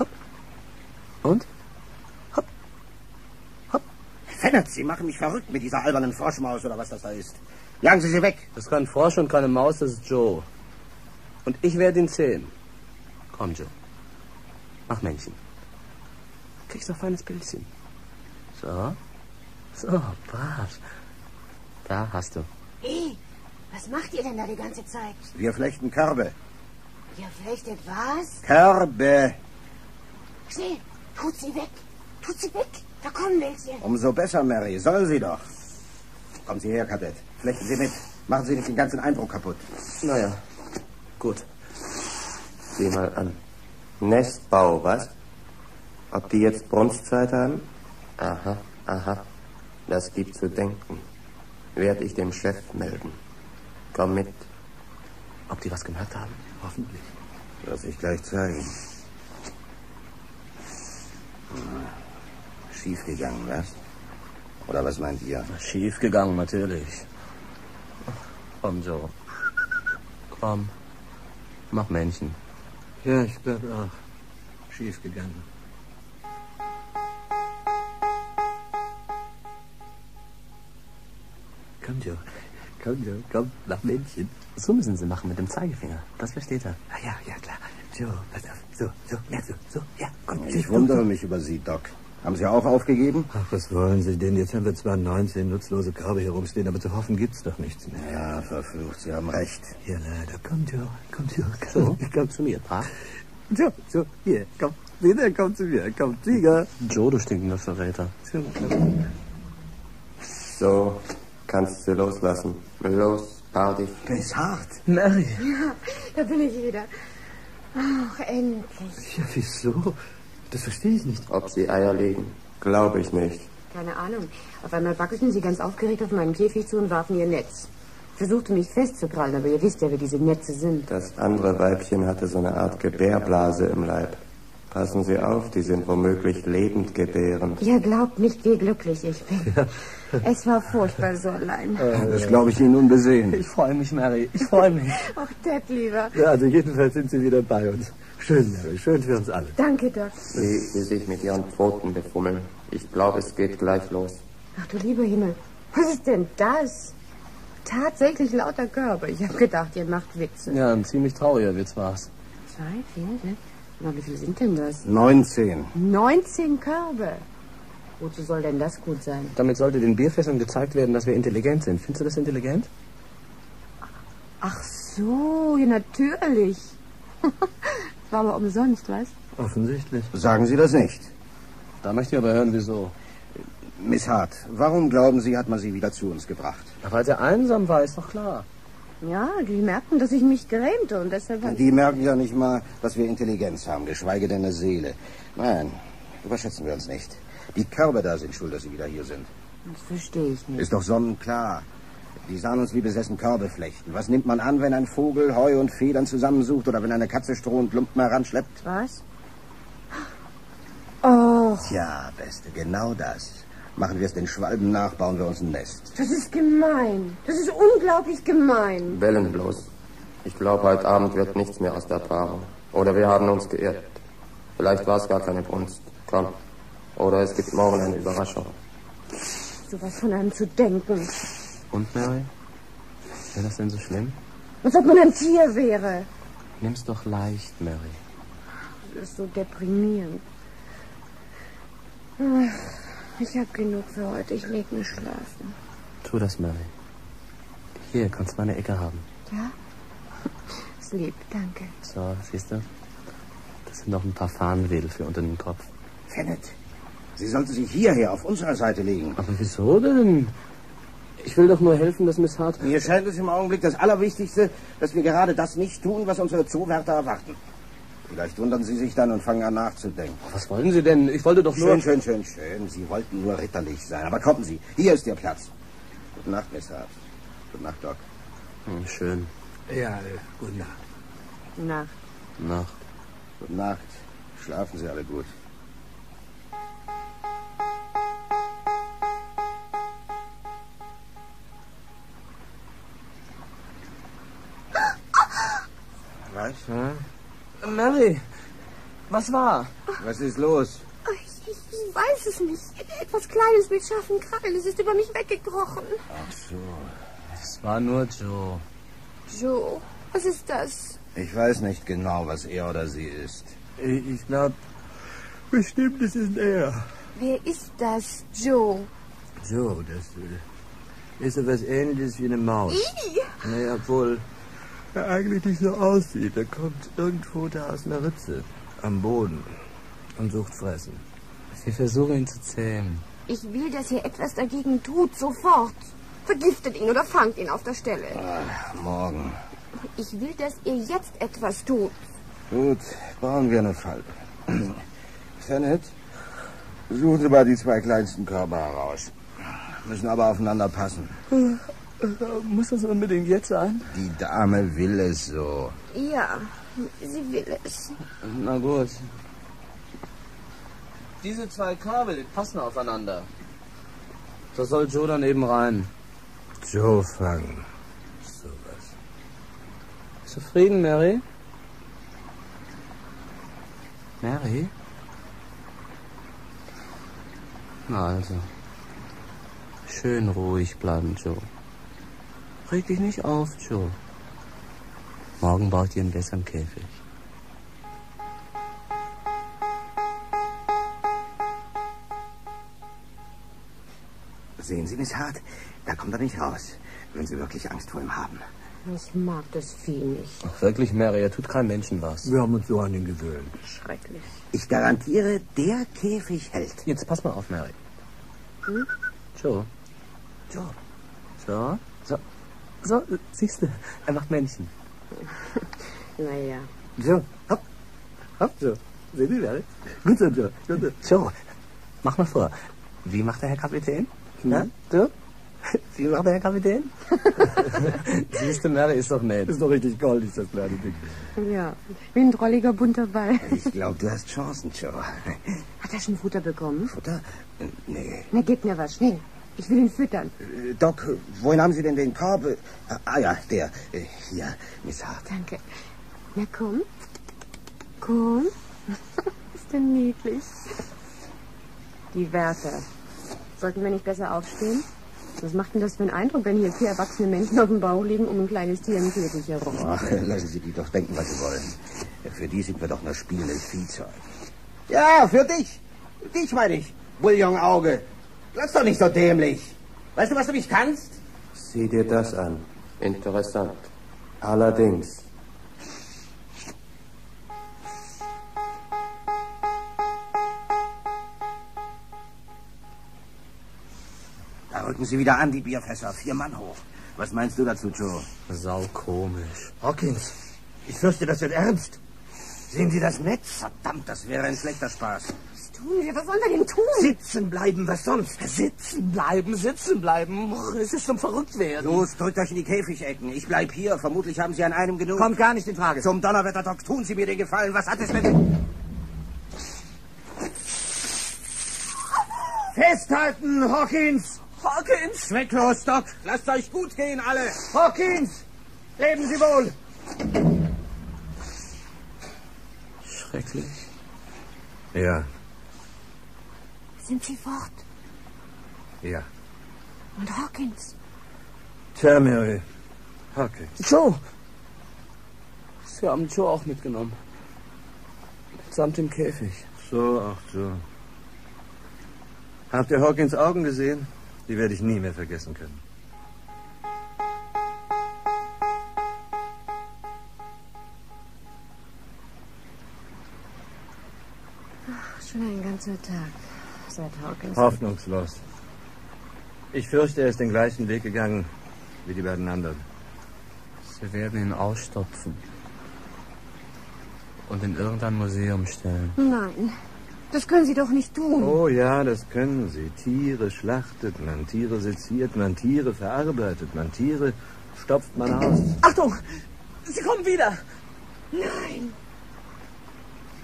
Hopp. Und? Hopp. Hopp. Fennett, Sie machen mich verrückt mit dieser albernen Froschmaus oder was das da ist. Jagen Sie sie weg. Das ist kein Frosch und keine Maus, das ist Joe. Und ich werde ihn zählen. Komm, Joe. Mach Männchen. Kriegst noch feines Pilzchen. So. So, brav. Da hast du. Hey, was macht ihr denn da die ganze Zeit? Wir flechten Körbe. Ihr flechtet was? Körbe. Schnell, tut sie weg. Tut sie weg. Da kommen welche. Umso besser, Mary. Sollen Sie doch. Kommen Sie her, Kadett. Flechten Sie mit. Machen Sie nicht den ganzen Eindruck kaputt. Naja, gut. Sieh mal an. Nestbau, was? Ob die jetzt Brunstzeit haben? Aha, aha. Das gibt zu denken. Werde ich dem Chef melden. Komm mit. Ob die was gemerkt haben? Hoffentlich. Lass ich gleich zeigen. Schiefgegangen, was? Oder was meint ihr? Schief gegangen, natürlich. Komm, Joe. Komm. Mach Männchen. Ja, ich glaube auch. Schief gegangen. Komm, Joe. Komm, Joe. Komm, mach Männchen. So müssen Sie machen mit dem Zeigefinger. Das versteht er. Ah, ja, ja, klar. Joe, pass auf. So, so, ja, so, so. Ja, komm. Ich wundere mich über Sie, Doc. Haben Sie auch aufgegeben? Ach, was wollen Sie denn? Jetzt haben wir zwar 19 nutzlose Körbe herumstehen, aber zu hoffen gibt's doch nichts mehr. Ja, verflucht, Sie haben recht. Ja, leider. Komm, Joe. Komm, Joe. So, Komm, komm zu mir, Pa. Joe, Joe, hier, komm. Wieder, komm zu mir. Komm, Tiger. Joe, du stinkender Verräter. So, kannst du loslassen. Los, Party. Ist hart. Mary. Ja, da bin ich wieder. Ach, endlich. Ja, wieso? Das verstehe ich nicht. Ob sie Eier legen? Glaube ich nicht. Keine Ahnung. Auf einmal wackelten sie ganz aufgeregt auf meinen Käfig zu und warfen ihr Netz. Ich versuchte mich festzukrallen, aber ihr wisst ja, wie diese Netze sind. Das andere Weibchen hatte so eine Art Gebärblase im Leib. Passen Sie auf, die sind womöglich lebend gebärend. Ihr glaubt nicht, wie glücklich ich bin. Es war furchtbar so allein. Das glaube ich Ihnen unbesehen. Ich freue mich, Mary. Ich freue mich. Ach, Dad, lieber. Ja, also jedenfalls sind Sie wieder bei uns. Schön, Mary, schön für uns alle. Danke, Doc. Sie will sich mit ihren Pfoten befummeln. Ich glaube, es geht gleich los. Ach du lieber Himmel. Was ist denn das? Tatsächlich lauter Körbe. Ich habe gedacht, ihr macht Witze. Ja, ein ziemlich trauriger Witz war's. Zwei, vier, sechs. Na, wie viele sind denn das? 19. 19 Körbe. Wozu soll denn das gut sein? Damit sollte den Bierfässern gezeigt werden, dass wir intelligent sind. Findest du das intelligent? Ach so, ja, natürlich. War aber umsonst, was? Offensichtlich. Sagen Sie das nicht. Da möchte ich aber hören, wieso. Miss Hart, warum glauben Sie, hat man sie wieder zu uns gebracht? Ja, weil er einsam war, ist doch klar. Ja, die merkten, dass ich mich grämte und deshalb... Die merken ja nicht mal, dass wir Intelligenz haben, geschweige denn eine Seele. Nein, überschätzen wir uns nicht. Die Körbe da sind schuld, dass sie wieder hier sind. Das verstehe ich nicht. Ist doch sonnenklar. Die sahen uns wie besessen Körbe flechten. Was nimmt man an, wenn ein Vogel Heu und Federn zusammensucht oder wenn eine Katze Stroh und Lumpen heranschleppt? Was? Oh, Tja, Beste, genau das. Machen wir es den Schwalben nach, bauen wir uns ein Nest. das ist gemein. Das ist unglaublich gemein. Bellen bloß. Ich glaube, heute Abend wird nichts mehr aus der Paarung. Oder wir haben uns geirrt. Vielleicht war es gar keine Brunst. Komm. Oder es gibt morgen eine Überraschung. So was von einem zu denken. Und, Mary? Wäre das denn so schlimm? Als ob man ein Tier wäre. Nimm's doch leicht, Mary. Das ist so deprimierend. Ach, Ich habe genug für heute. Ich leg mich schlafen. Tu das, Mary. Hier, kannst meine Ecke haben. Ja? Ist lieb, danke. So, siehst du? Das sind noch ein paar Fahnenwedel für unter den Kopf. Fennet, Sie sollte sich hierher auf unserer Seite legen. Aber wieso denn? Ich will doch nur helfen, dass Miss Hart... Mir scheint es im Augenblick das Allerwichtigste, dass wir gerade das nicht tun, was unsere Zoowärter erwarten. Vielleicht wundern Sie sich dann und fangen an nachzudenken. Was wollen Sie denn? Ich wollte doch nur... Schön, schön, schön, schön. Sie wollten nur ritterlich sein. Aber kommen Sie, hier ist Ihr Platz. Gute Nacht, Miss Hart. Gute Nacht, Doc. Hm, schön. Ja, äh, gute Nacht. Nacht. Nacht. Gute Nacht. Schlafen Sie alle gut. Mary, was war? Was ist los? Ich, ich, ich weiß es nicht. Etwas Kleines mit scharfen Krallen. Es ist über mich weggekrochen. Ach so. Es war nur Joe. Joe, was ist das? Ich weiß nicht genau, was er oder sie ist. Ich, ich glaube, bestimmt es ist er. Wer ist das, Joe? So, das ist so was ähnliches wie eine Maus. Ih! Naja, obwohl er eigentlich nicht so aussieht. Er kommt irgendwo da aus einer Ritze am Boden und sucht Fressen. Wir versuchen ihn zu zähmen. Ich will, dass ihr etwas dagegen tut, sofort. Vergiftet ihn oder fangt ihn auf der Stelle. Ah, morgen. Ich will, dass ihr jetzt etwas tut. Gut, bauen wir eine Falle. Fennet, suchen Sie mal die zwei kleinsten Körper heraus. Müssen aber aufeinander passen. Muss das unbedingt jetzt sein? Die Dame will es so. Ja, sie will es. Na gut. Diese zwei Kabel die passen aufeinander. Da soll Joe dann eben rein. Joe fangen. Sowas. Zufrieden, Mary? Mary? Na also. Schön ruhig bleiben, Joe. Reg dich nicht auf, Joe. Morgen baut ihr einen besseren Käfig. Sehen Sie, Miss Hart, da kommt er nicht raus, wenn Sie wirklich Angst vor ihm haben. Ich mag das Vieh nicht. Ach, wirklich, Mary, er tut keinem Menschen was. Wir haben uns so an ihn gewöhnt. Schrecklich. Ich garantiere, der Käfig hält. Jetzt pass mal auf, Mary. Hm? Joe. Joe. So. So. So, siehst du, er macht Männchen. naja. So, hopp. Hopp, so. Sehen Sie, Mary? Gut so, Joe. Gut so. Joe, mach mal vor. Wie macht der Herr Kapitän? Hm? Na, du? Wie macht der Herr Kapitän? Siehst du, Mary ist doch nett. Ist doch richtig goldig, das kleine Ding. Ja, wie ein drolliger bunter Ball. Ich glaube, du hast Chancen, Joe. Hat er schon Futter bekommen? Futter? Nee. Na, gib mir was, schnell. Ich will ihn füttern. Äh, Doc, wohin haben Sie denn den Korb? Äh, Ah ja, der. Äh, Hier, Miss Hart. Danke. Na komm. Komm. Ist denn niedlich. Die Wärter. Sollten wir nicht besser aufstehen? Was macht denn das für einen Eindruck, wenn hier vier erwachsene Menschen auf dem Bauch liegen um ein kleines Tier im Käfig herum? Ach, lassen Sie die doch denken, was sie wollen. Für die sind wir doch nur spielendes Viehzeug. Ja, für dich. Dich meine ich, Bouillon Auge. Lass doch nicht so dämlich. Weißt du, was du mich kannst? Sieh dir das an. Interessant. Allerdings. Da rücken sie wieder an, die Bierfässer. Vier Mann hoch. Was meinst du dazu, Joe? Sau komisch. Hawkins, ich fürchte, das wird ernst. Sehen Sie das Netz? Verdammt, das wäre ein schlechter Spaß. Was tun wir? Was sollen wir denn tun? Sitzen bleiben, was sonst? Sitzen bleiben, sitzen bleiben. Es ist zum Verrücktwerden. Los, drückt euch in die Käfigecken. Ich bleib hier. Vermutlich haben Sie an einem genug. Kommt gar nicht in Frage. Zum Donnerwetter, Doc, tun Sie mir den Gefallen. Was hat es mit... Festhalten, Hawkins! Hawkins! Zwecklos, Doc. Lasst euch gut gehen, alle. Hawkins! Leben Sie wohl! Schrecklich. Ja, Sind sie fort? ja. Und Hawkins? Tja, Mary. Hawkins. Joe! Sie haben Joe auch mitgenommen. Samt dem Käfig. So, ach so. Habt ihr Hawkins Augen gesehen? Die werde ich nie mehr vergessen können. Schon ein ganzer Tag seit Hawkins. Hoffnungslos. Ich fürchte, er ist den gleichen Weg gegangen wie die beiden anderen. Sie werden ihn ausstopfen. Und in irgendein Museum stellen. Nein, das können Sie doch nicht tun. Oh ja, das können sie. Tiere schlachtet man, Tiere seziert man, Tiere verarbeitet man, Tiere stopft man aus. Achtung! Sie kommen wieder! Nein.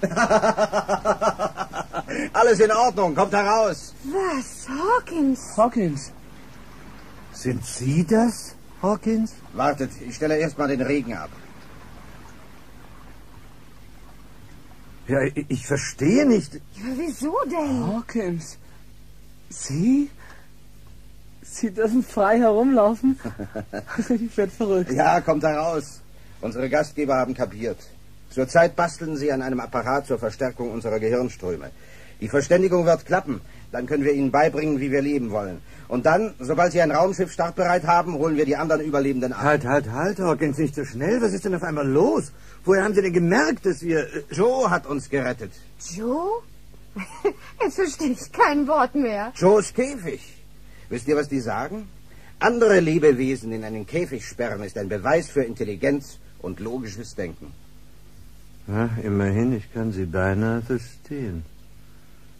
Alles in Ordnung, kommt heraus. Was? Hawkins? Hawkins! Sind Sie das, Hawkins? Wartet, ich stelle erst mal den Regen ab. Ja, ich, ich verstehe nicht. Ja, wieso denn? Hawkins! Sie? Sie dürfen frei herumlaufen? ich werde verrückt. Ja, kommt heraus. Unsere Gastgeber haben kapiert. Zurzeit basteln sie an einem Apparat zur Verstärkung unserer Gehirnströme. Die Verständigung wird klappen. Dann können wir ihnen beibringen, wie wir leben wollen. Und dann, sobald sie ein Raumschiff startbereit haben, holen wir die anderen Überlebenden ab. Halt, halt, halt, Hawkins, nicht so schnell. Was ist denn auf einmal los? Woher haben Sie denn gemerkt, dass wir... Äh, Joe hat uns gerettet. Joe? Jetzt verstehe ich kein Wort mehr. Joes Käfig. Wisst ihr, was die sagen? Andere Lebewesen in einen Käfig sperren ist ein Beweis für Intelligenz und logisches Denken. Na, immerhin, ich kann Sie beinahe verstehen.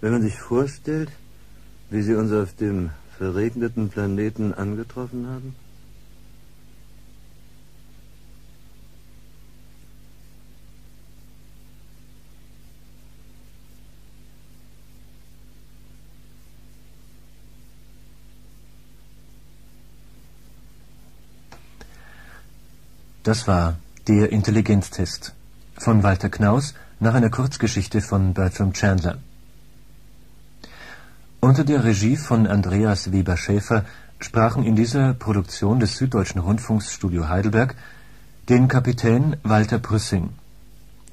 Wenn man sich vorstellt, wie Sie uns auf dem verregneten Planeten angetroffen haben. Das war der Intelligenztest von Walter Knaus nach einer Kurzgeschichte von Bertram Chandler. Unter der Regie von Andreas Weber-Schäfer sprachen in dieser Produktion des Süddeutschen Rundfunks Studio Heidelberg den Kapitän Walter Prüssing.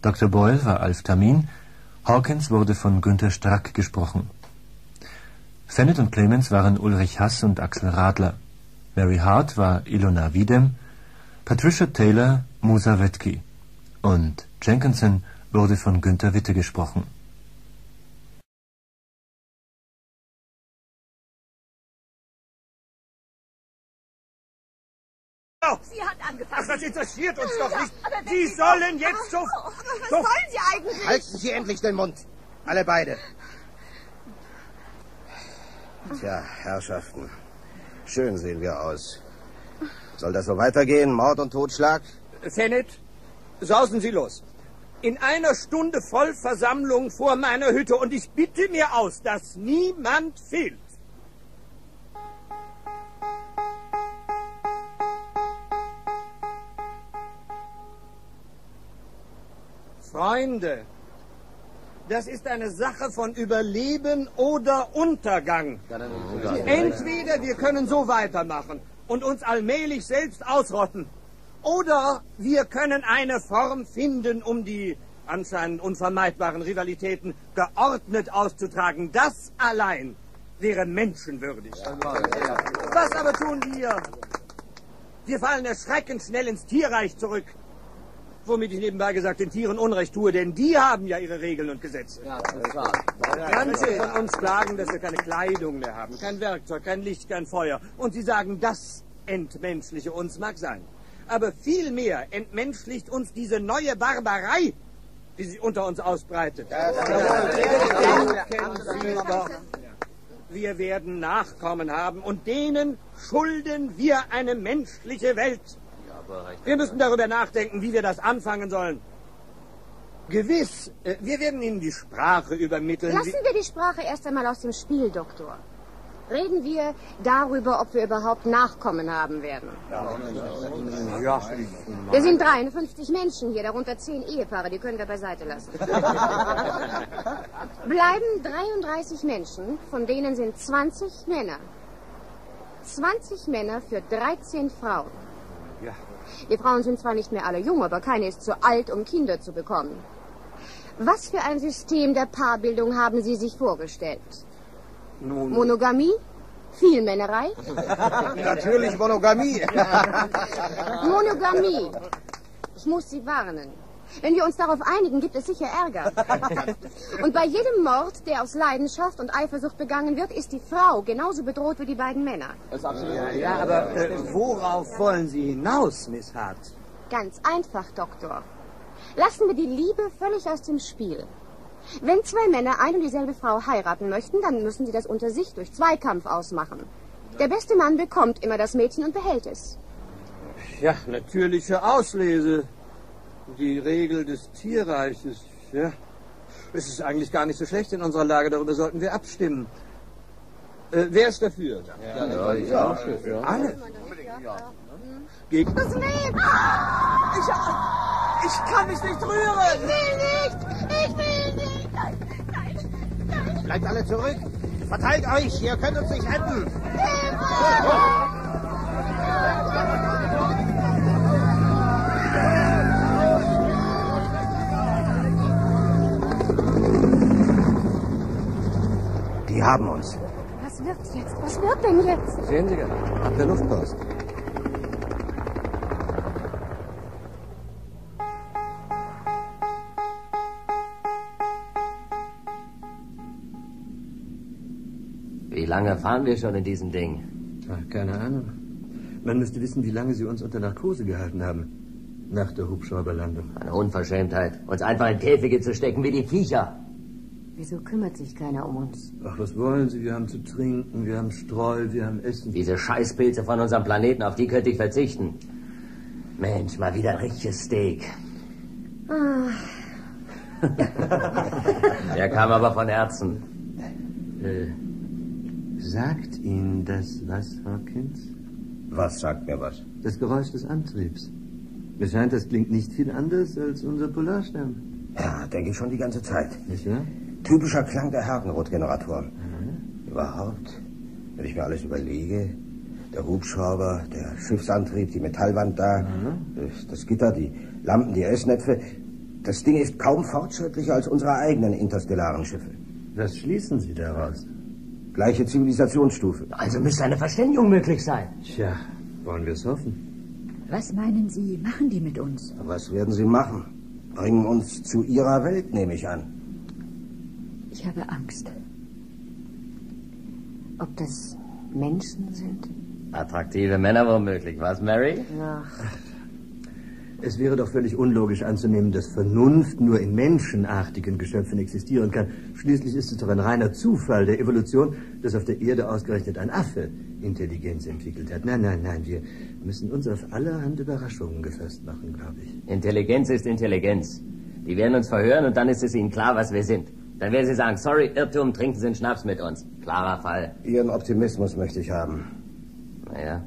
Dr. Boyle war Alf Tamin, Hawkins wurde von Günter Strack gesprochen. Fennet und Clemens waren Ulrich Hass und Axel Radler. Mary Hart war Ilona Wiedem, Patricia Taylor Musavetki und Jenkinson wurde von Günter Witte gesprochen. Sie hat angefangen. Ach, das interessiert uns doch nicht. Sie sollen jetzt so... Was sollen Sie eigentlich? Halten Sie endlich den Mund. Alle beide. Tja, Herrschaften. Schön sehen wir aus. Soll das so weitergehen? Mord und Totschlag? Fennet, sausen Sie los. In einer Stunde Vollversammlung vor meiner Hütte und ich bitte mir aus, dass niemand fehlt. Freunde, das ist eine Sache von Überleben oder Untergang. Entweder wir können so weitermachen und uns allmählich selbst ausrotten, oder wir können eine Form finden, um die anscheinend unvermeidbaren Rivalitäten geordnet auszutragen. Das allein wäre menschenwürdig. Was aber tun wir? Wir fallen erschreckend schnell ins Tierreich zurück. Womit ich nebenbei gesagt den Tieren Unrecht tue, denn die haben ja ihre Regeln und Gesetze. Ja, das wahr. Manche von uns klagen, dass wir keine Kleidung mehr haben, kein Werkzeug, kein Licht, kein Feuer. Und sie sagen, das entmenschliche uns mag sein. Aber vielmehr entmenschlicht uns diese neue Barbarei, die sich unter uns ausbreitet. Wir werden Nachkommen haben und denen schulden wir eine menschliche Welt. Wir müssen darüber nachdenken, wie wir das anfangen sollen. Gewiss, äh, wir werden Ihnen die Sprache übermitteln. Lassen wir die Sprache erst einmal aus dem Spiel, Doktor. Reden wir darüber, ob wir überhaupt Nachkommen haben werden. Ja. Wir sind 53 Menschen hier, darunter 10 Ehepaare, die können wir beiseite lassen. Bleiben 33 Menschen, von denen sind 20 Männer. 20 Männer für 13 Frauen. Ja. Die Frauen sind zwar nicht mehr alle jung, aber keine ist zu alt, um Kinder zu bekommen. Was für ein System der Paarbildung haben Sie sich vorgestellt? Nun, Monogamie? Vielmännerei? Natürlich Monogamie. Monogamie. Ich muss Sie warnen. Wenn wir uns darauf einigen, gibt es sicher Ärger. Und bei jedem Mord, der aus Leidenschaft und Eifersucht begangen wird, ist die Frau genauso bedroht wie die beiden Männer. ja, ja, aber äh, worauf wollen Sie hinaus, Miss Hart? Ganz einfach, Doktor. Lassen wir die Liebe völlig aus dem Spiel. Wenn zwei Männer ein und dieselbe Frau heiraten möchten, dann müssen sie das unter sich durch Zweikampf ausmachen. Der beste Mann bekommt immer das Mädchen und behält es. Ja, natürliche Auslese. Die Regel des Tierreiches. Ja. Es ist eigentlich gar nicht so schlecht in unserer Lage. Darüber sollten wir abstimmen. Äh, wer ist dafür? Ja, ja, ja. Alle? Gegen... Das Leben! Ich, ich kann mich nicht rühren! Ich will nicht! Ich will nicht! Nein, nein, Bleibt alle zurück. Verteilt euch, ihr könnt uns nicht retten. Die haben uns. Was wird jetzt? Was wird denn jetzt? Sehen Sie. Ab der Luftpost. Lange fahren wir schon in diesem Ding? Ach, keine Ahnung. Man müsste wissen, wie lange Sie uns unter Narkose gehalten haben. Nach der Hubschrauberlandung. Eine Unverschämtheit. Uns einfach in Käfige zu stecken wie die Viecher. Wieso kümmert sich keiner um uns? Ach, was wollen Sie? Wir haben zu trinken, wir haben Streu, wir haben Essen. Diese Scheißpilze von unserem Planeten, auf die könnte ich verzichten. Mensch, mal wieder ein richtiges Steak. Ah, Der kam aber von Herzen. Äh, sagt Ihnen das was, Hawkins? Was sagt mir was? Das Geräusch des Antriebs. Mir scheint, das klingt nicht viel anders als unser Polarstern. Ja, denke ich schon die ganze Zeit. Nicht wahr? Typischer Klang der Herdenrotgeneratoren. Überhaupt, wenn ich mir alles überlege, der Hubschrauber, der Schiffsantrieb, die Metallwand da, das Gitter, die Lampen, die Essnäpfe, das Ding ist kaum fortschrittlicher als unsere eigenen interstellaren Schiffe. Was schließen Sie daraus? Gleiche Zivilisationsstufe. Also müsste eine Verständigung möglich sein. Tja, wollen wir es hoffen. Was meinen Sie, machen die mit uns? Was werden sie machen? Bringen uns zu ihrer Welt, nehme ich an. Ich habe Angst. Ob das Menschen sind? Attraktive Männer womöglich, was, Mary? Ach, Es wäre doch völlig unlogisch anzunehmen, dass Vernunft nur in menschenartigen Geschöpfen existieren kann. Schließlich ist es doch ein reiner Zufall der Evolution, dass auf der Erde ausgerechnet ein Affe Intelligenz entwickelt hat. Nein, nein, nein, wir müssen uns auf allerhand Überraschungen gefasst machen, glaube ich. Intelligenz ist Intelligenz. Die werden uns verhören und dann ist es ihnen klar, was wir sind. Dann werden sie sagen, sorry, Irrtum, trinken Sie einen Schnaps mit uns. Klarer Fall. Ihren Optimismus möchte ich haben. Naja,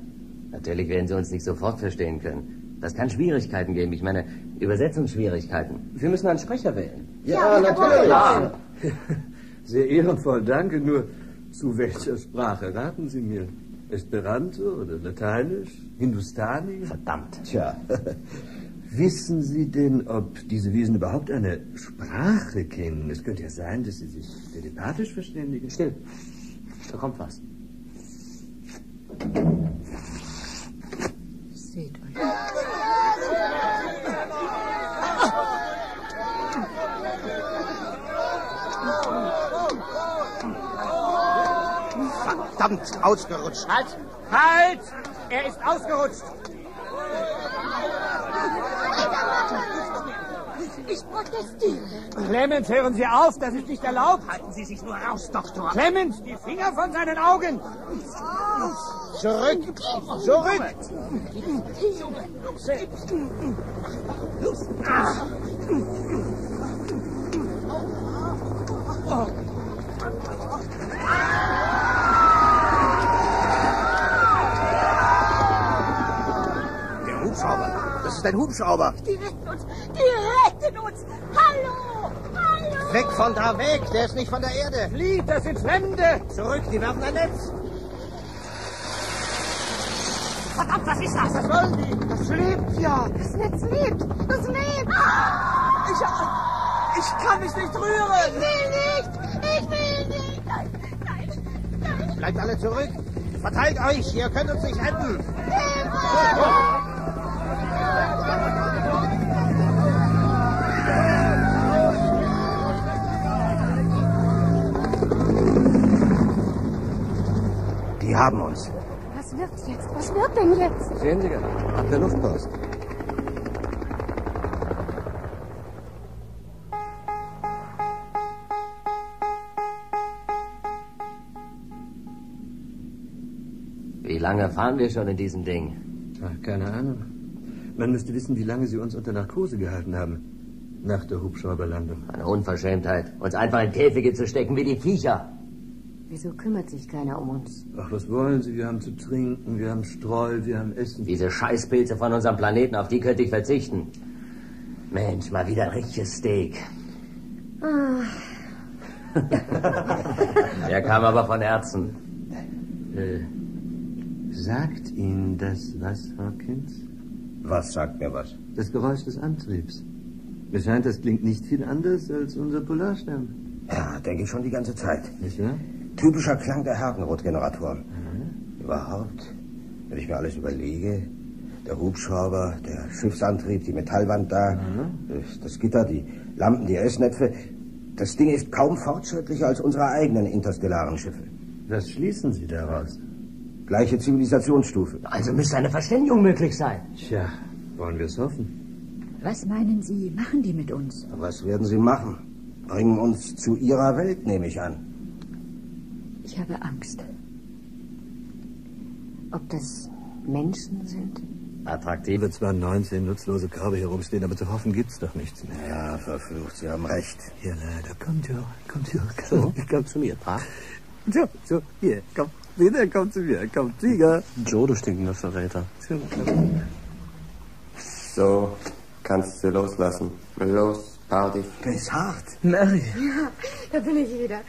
natürlich werden sie uns nicht sofort verstehen können. Das kann Schwierigkeiten geben. Ich meine, Übersetzungsschwierigkeiten. Wir müssen einen Sprecher wählen. Ja, natürlich. Klar. Sehr ehrenvoll, danke. Nur zu welcher Sprache raten Sie mir? Esperanto oder Lateinisch? Hindustani? Verdammt. Tja, Wissen Sie denn, ob diese Wesen überhaupt eine Sprache kennen? Es könnte ja sein, dass sie sich telepathisch verständigen. Still. Da kommt was. Seht euch. Verdammt, ausgerutscht. Halt! Halt! Er ist ausgerutscht. Ich protestiere. Clemens, hören Sie auf, das ist nicht erlaubt. Halten Sie sich nur raus, Doktor. Clemens, die Finger von seinen Augen. Zurück! Zurück! Der ist ein Hubschrauber. Die retten uns. Die retten uns. Hallo. Hallo. Weg von da, weg. Der ist nicht von der Erde. Flieht, das sind Fremde. Zurück, die werfen ein Netz. Verdammt, was ist das? Was wollen die? Das lebt ja. Das Netz lebt. Das lebt. Ich, ich kann mich nicht rühren. Ich will nicht. Ich will nicht. Nein, nein, nein. Bleibt alle zurück. Verteilt euch. Ihr könnt uns nicht retten. die haben uns. Was wird jetzt? Was wird denn jetzt? Sehen Sie ja. Ab der Luftpost. Wie lange fahren wir schon in diesem Ding? Ach, keine Ahnung. Man müsste wissen, wie lange sie uns unter Narkose gehalten haben. Nach der Hubschrauberlandung. Eine Unverschämtheit. Uns einfach in Käfige zu stecken wie die Viecher. Wieso kümmert sich keiner um uns? Ach, was wollen Sie? Wir haben zu trinken, wir haben Streu, wir haben Essen. Diese Scheißpilze von unserem Planeten, auf die könnte ich verzichten. Mensch, mal wieder ein richtiges Steak. Ah, Der kam aber von Herzen. Äh, sagt Ihnen das was, Hawkins? Was sagt mir was? Das Geräusch des Antriebs. Mir scheint, das klingt nicht viel anders als unser Polarstern. Ja, denke ich schon die ganze Zeit. Nicht wahr? Typischer Klang der Herdenrotgeneratoren. Überhaupt, wenn ich mir alles überlege, der Hubschrauber, der Schiffsantrieb, die Metallwand da, das Gitter, die Lampen, die Essnäpfe, das Ding ist kaum fortschrittlicher als unsere eigenen interstellaren Schiffe. Was schließen Sie daraus? Gleiche Zivilisationsstufe. Also müsste eine Verständigung möglich sein. Tja, wollen wir es hoffen. Was meinen Sie, machen die mit uns? Was werden sie machen? Bringen uns zu ihrer Welt, nehme ich an. Ich habe Angst. ob das Menschen sind? Attraktiv. Wird zwar 19 nutzlose Körbe herumstehen, aber zu hoffen gibt's doch nichts mehr. Ja, verflucht, Sie haben recht. Ja, leider. Kommt, ja, kommt, ja. So, komm zu mir, Pa. So, so, hier, komm. Wieder, komm zu mir. Komm, Tiger. Joe, du stinkender Verräter. So, kannst du loslassen. Los, Party. Der ist hart. Mary. Ja, da bin ich wieder.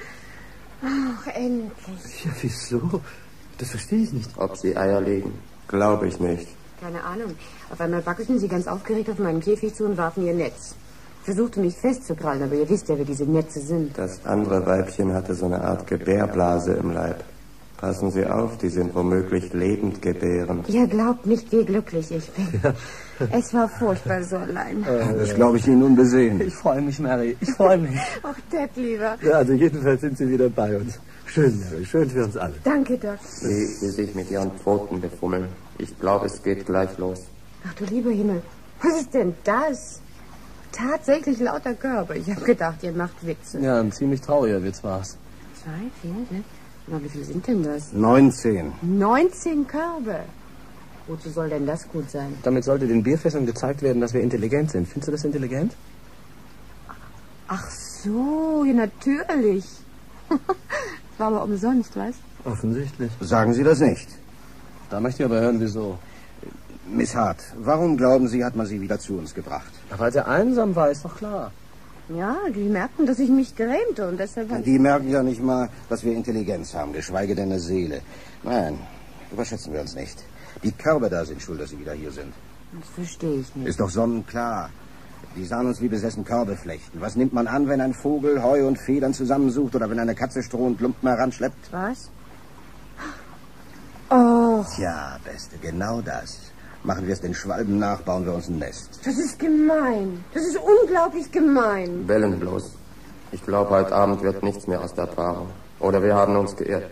Ach, endlich. Ja, wieso? Das verstehe ich nicht. Ob sie Eier legen? Glaube ich nicht. Keine Ahnung. Auf einmal wackelten sie ganz aufgeregt auf meinen Käfig zu und warfen ihr Netz. Ich versuchte mich festzukrallen, aber ihr wisst ja, wie diese Netze sind. Das andere Weibchen hatte so eine Art Gebärblase im Leib. Passen Sie auf, die sind womöglich lebend gebärend. Ihr glaubt nicht, wie glücklich ich bin. Ja. Es war furchtbar so allein. Das glaube ich Ihnen unbesehen. Ich freue mich, Mary. Ich freue mich. Ach, Ted, lieber. Ja, also jedenfalls sind Sie wieder bei uns. Schön, Mary. Schön für uns alle. Danke, Doc. Sie, Sie sich mit Ihren Pfoten befummeln. Ich glaube, es geht gleich los. Ach du lieber Himmel. Was ist denn das? Tatsächlich lauter Körbe. Ich habe gedacht, ihr macht Witze. Ja, ein ziemlich trauriger Witz war's. Zwei, vier, sechs. Na, wie viel sind denn das? 19. 19 Körbe. Wozu soll denn das gut sein? Damit sollte den Bierfässern gezeigt werden, dass wir intelligent sind. Findest du das intelligent? Ach so, ja, natürlich. War aber umsonst, was? Offensichtlich. Sagen Sie das nicht. Da möchte ich aber hören, wieso. Miss Hart, warum glauben Sie, hat man sie wieder zu uns gebracht? Ach, weil er einsam war, ist doch klar. Ja, die merkten, dass ich mich grämte und deshalb... Die merken ja nicht mal, dass wir Intelligenz haben, geschweige denn eine Seele. Nein, überschätzen wir uns nicht. Die Körbe da sind schuld, dass sie wieder hier sind. Das verstehe ich nicht. Ist doch sonnenklar. Die sahen uns wie besessen Körbe flechten. Was nimmt man an, wenn ein Vogel Heu und Federn zusammensucht oder wenn eine Katze Stroh und Lumpen heranschleppt? Was? Oh, Tja, Beste, genau das. Machen wir es den Schwalben nach, bauen wir uns ein Nest. das ist gemein. Das ist unglaublich gemein. Bellen bloß. Ich glaube, heute Abend wird nichts mehr aus der Paarung. Oder wir haben uns geirrt.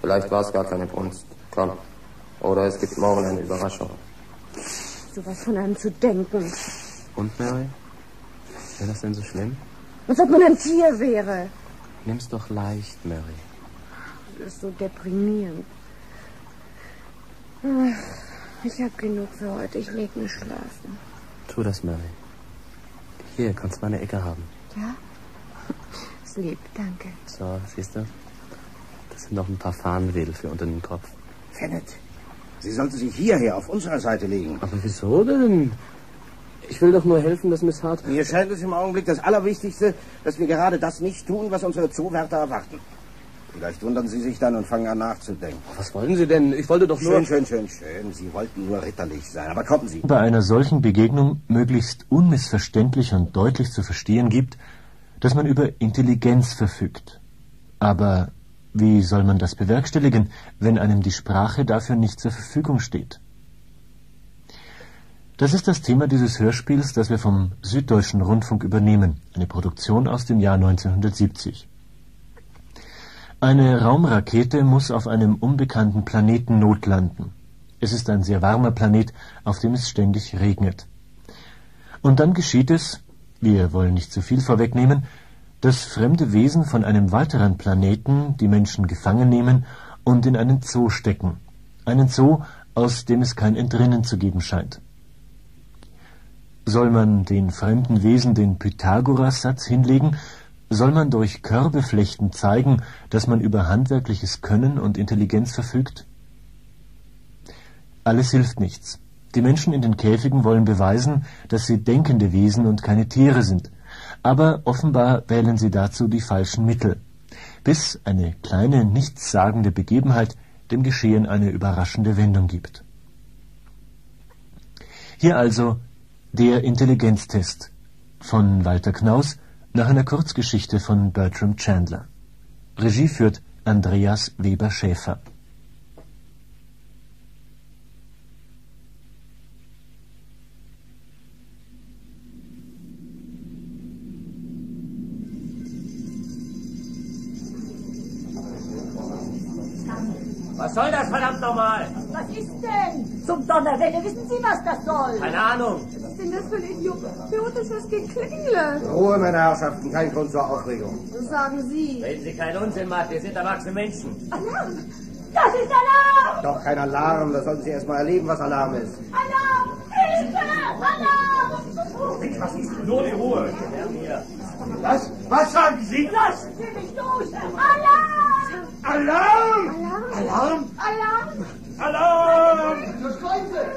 Vielleicht war es gar keine Brunst. Komm. Oder es gibt morgen eine Überraschung. So was von einem zu denken. Und, Mary? Wäre das denn so schlimm? Als ob man ein Tier wäre. Nimm's doch leicht, Mary. Das ist so deprimierend. Ich habe genug für heute. Ich leg mich schlafen. Tu das, Mary. Hier, kannst meine Ecke haben. Ja? Ist lieb, danke. So, siehst du? Das sind noch ein paar Fahnenwedel für unter den Kopf. Fennet, Sie sollten sich hierher auf unserer Seite legen. Aber wieso denn? Ich will doch nur helfen, dass Miss Hart... Mir scheint es im Augenblick das Allerwichtigste, dass wir gerade das nicht tun, was unsere Zoowärter erwarten. Vielleicht wundern Sie sich dann und fangen an nachzudenken. Was wollen Sie denn? Ich wollte doch nur... Schön, schön, schön, schön. Sie wollten nur ritterlich sein. Aber kommen Sie. Bei einer solchen Begegnung möglichst unmissverständlich und deutlich zu verstehen gibt, dass man über Intelligenz verfügt. Aber wie soll man das bewerkstelligen, wenn einem die Sprache dafür nicht zur Verfügung steht? Das ist das Thema dieses Hörspiels, das wir vom Süddeutschen Rundfunk übernehmen, eine Produktion aus dem Jahr 1970. Eine Raumrakete muss auf einem unbekannten Planeten notlanden. Es ist ein sehr warmer Planet, auf dem es ständig regnet. Und dann geschieht es, wir wollen nicht zu viel vorwegnehmen, dass fremde Wesen von einem weiteren Planeten die Menschen gefangen nehmen und in einen Zoo stecken. Einen Zoo, aus dem es kein Entrinnen zu geben scheint. Soll man den fremden Wesen den Pythagoras-Satz hinlegen, soll man durch Körbeflechten zeigen, dass man über handwerkliches Können und Intelligenz verfügt? Alles hilft nichts. Die Menschen in den Käfigen wollen beweisen, dass sie denkende Wesen und keine Tiere sind. Aber offenbar wählen sie dazu die falschen Mittel. Bis eine kleine, nichtssagende Begebenheit dem Geschehen eine überraschende Wendung gibt. Hier also der Intelligenztest von Walter Knaus nach einer Kurzgeschichte von Bertram Chandler. Regie führt Andreas Weber-Schäfer. Was soll das verdammt nochmal? Was ist denn? Zum Donnerwetter, wissen Sie, was das soll? Keine Ahnung. Was ist denn das für ein Idiot? Hier unten ist was geklingelt. Ruhe, meine Herrschaften, kein Grund zur Aufregung. Das sagen Sie. Reden Sie keinen Unsinn, Matt. Wir sind erwachsene Menschen. Alarm! Das ist Alarm! Doch kein Alarm, da sollten Sie erst mal erleben, was Alarm ist. Alarm! Hilfe! Alarm! Was ist nur die Ruhe? Was? Was sagen Sie? Lassen Sie mich los! Alarm! Alarm! Alarm! Alarm! Alarm!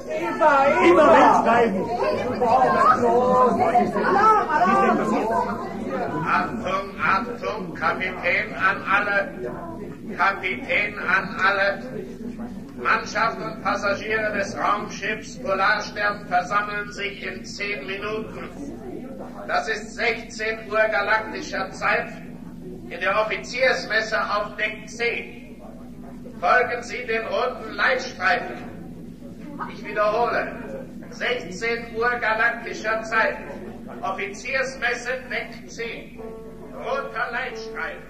Eva, Eva! wegschreiben! Alarm! Alarm! Achtung, Achtung, Kapitän an alle, Kapitän an alle. Mannschaft und Passagiere des Raumschiffs Polarstern versammeln sich in zehn Minuten. Das ist 16 Uhr galaktischer Zeit in der Offiziersmesse auf Deck 10. Folgen Sie den roten Leitstreifen. Ich wiederhole. 16 Uhr galaktischer Zeit. Offiziersmesse Deck 10. Roter Leitstreifen.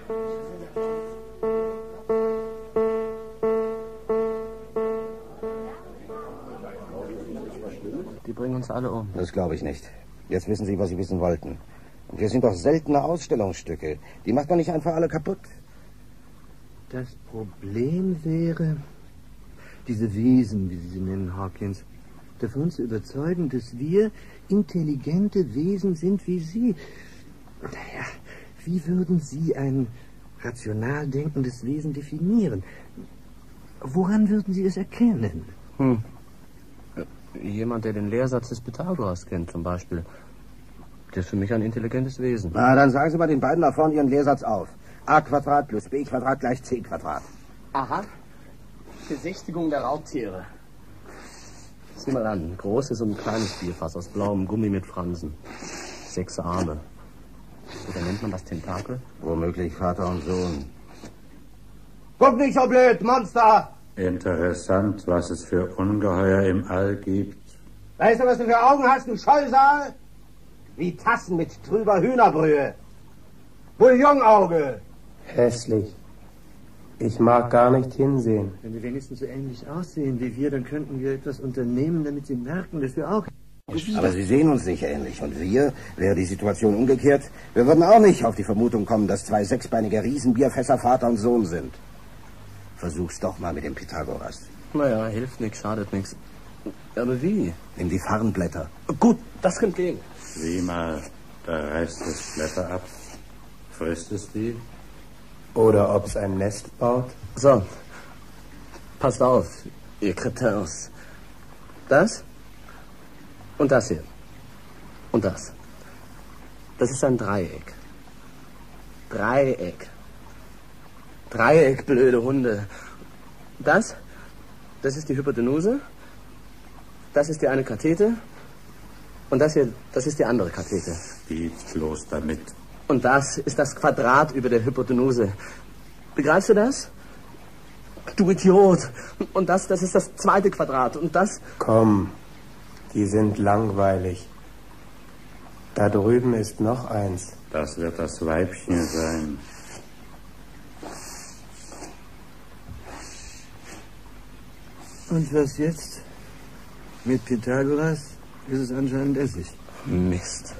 Die bringen uns alle um. Das glaube ich nicht. Jetzt wissen Sie, was Sie wissen wollten. Wir sind doch seltene Ausstellungsstücke. Die macht man nicht einfach alle kaputt. Das Problem wäre, diese Wesen, wie Sie sie nennen, Hawkins, davon zu überzeugen, dass wir intelligente Wesen sind wie Sie. Naja, wie würden Sie ein rational denkendes Wesen definieren? Woran würden Sie es erkennen? Hm. Jemand, der den Lehrsatz des Pythagoras kennt, zum Beispiel. Der ist für mich ein intelligentes Wesen. Na, dann sagen Sie mal den beiden da vorne Ihren Lehrsatz auf. a Quadrat plus b Quadrat gleich c Quadrat. Aha. Besichtigung der Raubtiere. Sieh mal an. Ein großes und ein kleines Bierfass aus blauem Gummi mit Fransen. Sechs Arme. Oder nennt man das Tentakel? Womöglich Vater und Sohn. Guck nicht so blöd, Monster! Interessant, was es für Ungeheuer im All gibt. Weißt du, was du für Augen hast, du Scheusal? Wie Tassen mit trüber Hühnerbrühe. Bouillonauge. Hässlich. Ich mag gar nicht hinsehen. Wenn wir wenigstens so ähnlich aussehen wie wir, dann könnten wir etwas unternehmen, damit sie merken, dass wir auch. Aber Sie sehen uns nicht ähnlich. Und wir, wäre die Situation umgekehrt, wir würden auch nicht auf die Vermutung kommen, dass zwei sechsbeinige Riesenbierfässer Vater und Sohn sind. Versuch's doch mal mit dem Pythagoras. Naja, hilft nichts, schadet nichts. Aber wie? Nimm die Farnblätter. Gut, das kommt gegen. Sieh mal, da reißt es Blätter ab. Frisst es die? Oder ob es ein Nest baut? So. Passt auf, ihr Kretins. Das und das hier. Und das. Das ist ein Dreieck. Dreieck. Dreieck, blöde Hunde. Das, das ist die Hypotenuse. Das ist die eine Kathete. Und das hier, das ist die andere Kathete. Die bloß damit. Und das ist das Quadrat über der Hypotenuse. Begreifst du das? Du Idiot. Und das, das ist das zweite Quadrat. Und das. Komm, die sind langweilig. Da drüben ist noch eins. Das wird das Weibchen sein. Und was jetzt? Mit Pythagoras ist es anscheinend Essig. Mist.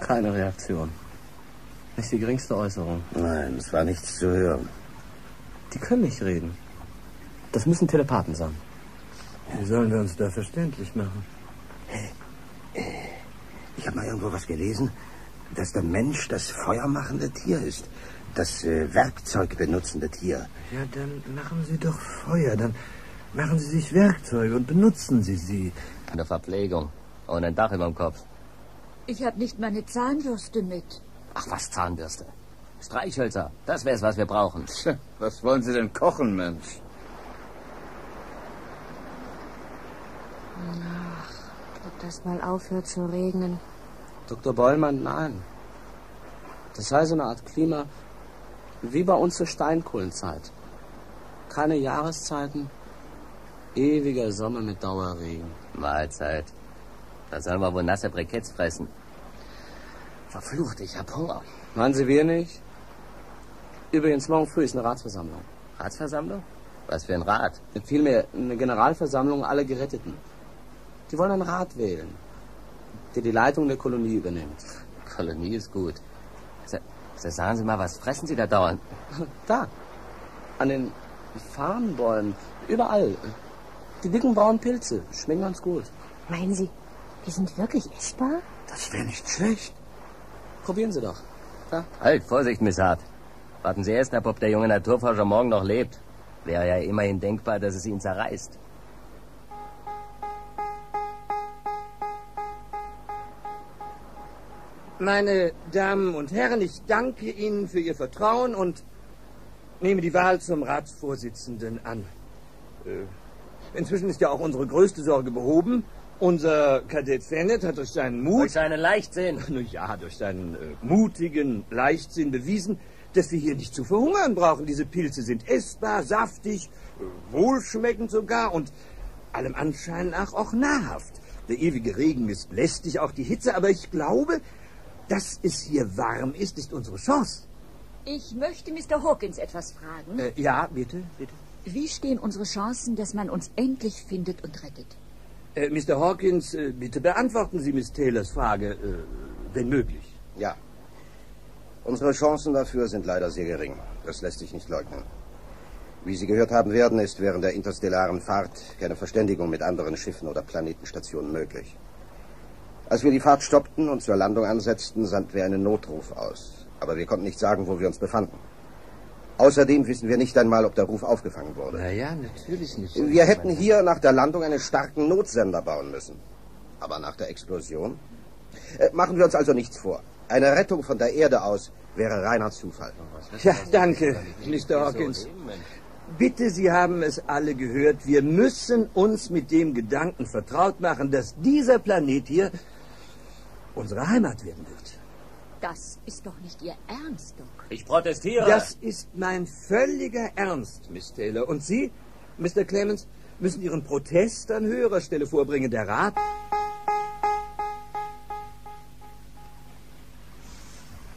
Keine Reaktion. Nicht die geringste Äußerung. Nein, es war nichts zu hören. Die können nicht reden. Das müssen Telepathen sein. Wie sollen wir uns da verständlich machen? Ich habe mal irgendwo was gelesen, dass der Mensch das feuermachende Tier ist. Das äh, Werkzeug benutzende Tier. Ja, dann machen Sie doch Feuer. Dann machen Sie sich Werkzeuge und benutzen Sie sie. Eine Verpflegung. Und ein Dach über dem Kopf. Ich habe nicht meine Zahnbürste mit. Ach, was Zahnbürste. Streichhölzer. Das wär's, was wir brauchen. Tja, was wollen Sie denn kochen, Mensch? Ach, ob das mal aufhört zu regnen. Dr. Bollmann, nein. Das sei so eine Art Klima wie bei uns zur Steinkohlenzeit. Keine Jahreszeiten, ewiger Sommer mit Dauerregen. Mahlzeit. Da sollen wir wohl nasse Briketts fressen. Verflucht, ich hab Hunger. Meinen Sie wir nicht? Übrigens, morgen früh ist eine Ratsversammlung. Ratsversammlung? Was für ein Rat? Vielmehr eine Generalversammlung aller Geretteten. Die wollen einen Rat wählen, der die Leitung der Kolonie übernimmt. Kolonie ist gut. So, so, sagen Sie mal, was fressen Sie da dauernd? Da, an den Farnbäumen, überall. Die dicken braunen Pilze, schmecken ganz gut. Meinen Sie, die sind wirklich essbar? Das wäre nicht schlecht. Probieren Sie doch. Da. Halt, Vorsicht, Miss Hart. Warten Sie erst ab, ob der junge Naturforscher morgen noch lebt. Wäre ja immerhin denkbar, dass es ihn zerreißt. Meine Damen und Herren, ich danke Ihnen für Ihr Vertrauen und nehme die Wahl zum Ratsvorsitzenden an. Äh, inzwischen ist ja auch unsere größte Sorge behoben. Unser Kadett Fennet hat durch seinen Mut... Durch seinen Leichtsinn. Nun ja, durch seinen äh, mutigen Leichtsinn bewiesen, dass wir hier nicht zu verhungern brauchen. Diese Pilze sind essbar, saftig, wohlschmeckend sogar und allem Anschein nach auch nahrhaft. Der ewige Regen ist lästig, auch die Hitze, aber ich glaube, dass es hier warm ist, ist unsere Chance. Ich möchte Mr. Hawkins etwas fragen. Äh, ja, bitte, bitte. Wie stehen unsere Chancen, dass man uns endlich findet und rettet? Äh, Mr. Hawkins, äh, bitte beantworten Sie Miss Taylors Frage, äh, wenn möglich. Ja. Unsere Chancen dafür sind leider sehr gering. Das lässt sich nicht leugnen. Wie Sie gehört haben werden, ist während der interstellaren Fahrt keine Verständigung mit anderen Schiffen oder Planetenstationen möglich. Als wir die Fahrt stoppten und zur Landung ansetzten, sandten wir einen Notruf aus. Aber wir konnten nicht sagen, wo wir uns befanden. Außerdem wissen wir nicht einmal, ob der Ruf aufgefangen wurde. Naja, natürlich nicht. Wir hätten hier nach der Landung einen starken Notsender bauen müssen. Aber nach der Explosion? Äh, machen wir uns also nichts vor. Eine Rettung von der Erde aus wäre reiner Zufall. Ja, danke, Mr. Hawkins. Bitte, Sie haben es alle gehört. Wir müssen uns mit dem Gedanken vertraut machen, dass dieser Planet hier unsere Heimat werden wird. Das ist doch nicht Ihr Ernst, Doc. Ich protestiere. Das ist mein völliger Ernst, Miss Taylor. Und Sie, Mr. Clemens, müssen Ihren Protest an höherer Stelle vorbringen. Der Rat.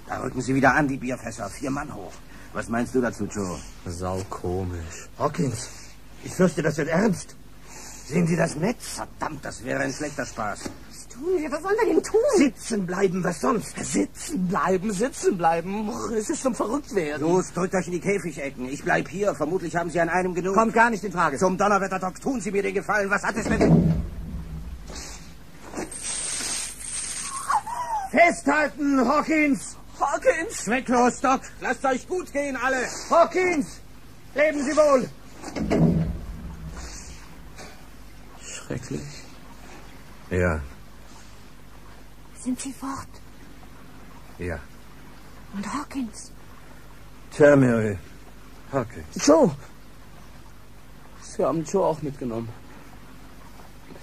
Da rücken Sie wieder an, die Bierfässer. Vier Mann hoch. Was meinst du dazu, Joe? Sau komisch. Hawkins, ich fürchte, das wird ernst. Sehen Sie das Netz? Verdammt, das wäre ein schlechter Spaß. Was tun wir? Was sollen wir denn tun? Sitzen bleiben, was sonst? Sitzen bleiben, sitzen bleiben. Es ist zum Verrücktwerden. Los, drückt euch in die Käfigecken. Ich bleib hier. Vermutlich haben Sie an einem genug. Kommt gar nicht in Frage. Zum Donnerwetter, Doc, tun Sie mir den Gefallen. Was hat es mit... Festhalten, Hawkins! Hawkins! Zwecklos, Doc. Lasst euch gut gehen, alle. Hawkins! Leben Sie wohl! Schrecklich. Ja, Sind Sie fort? ja. Und Hawkins? Tja, Mary. Hawkins. Joe! Sie haben Joe auch mitgenommen.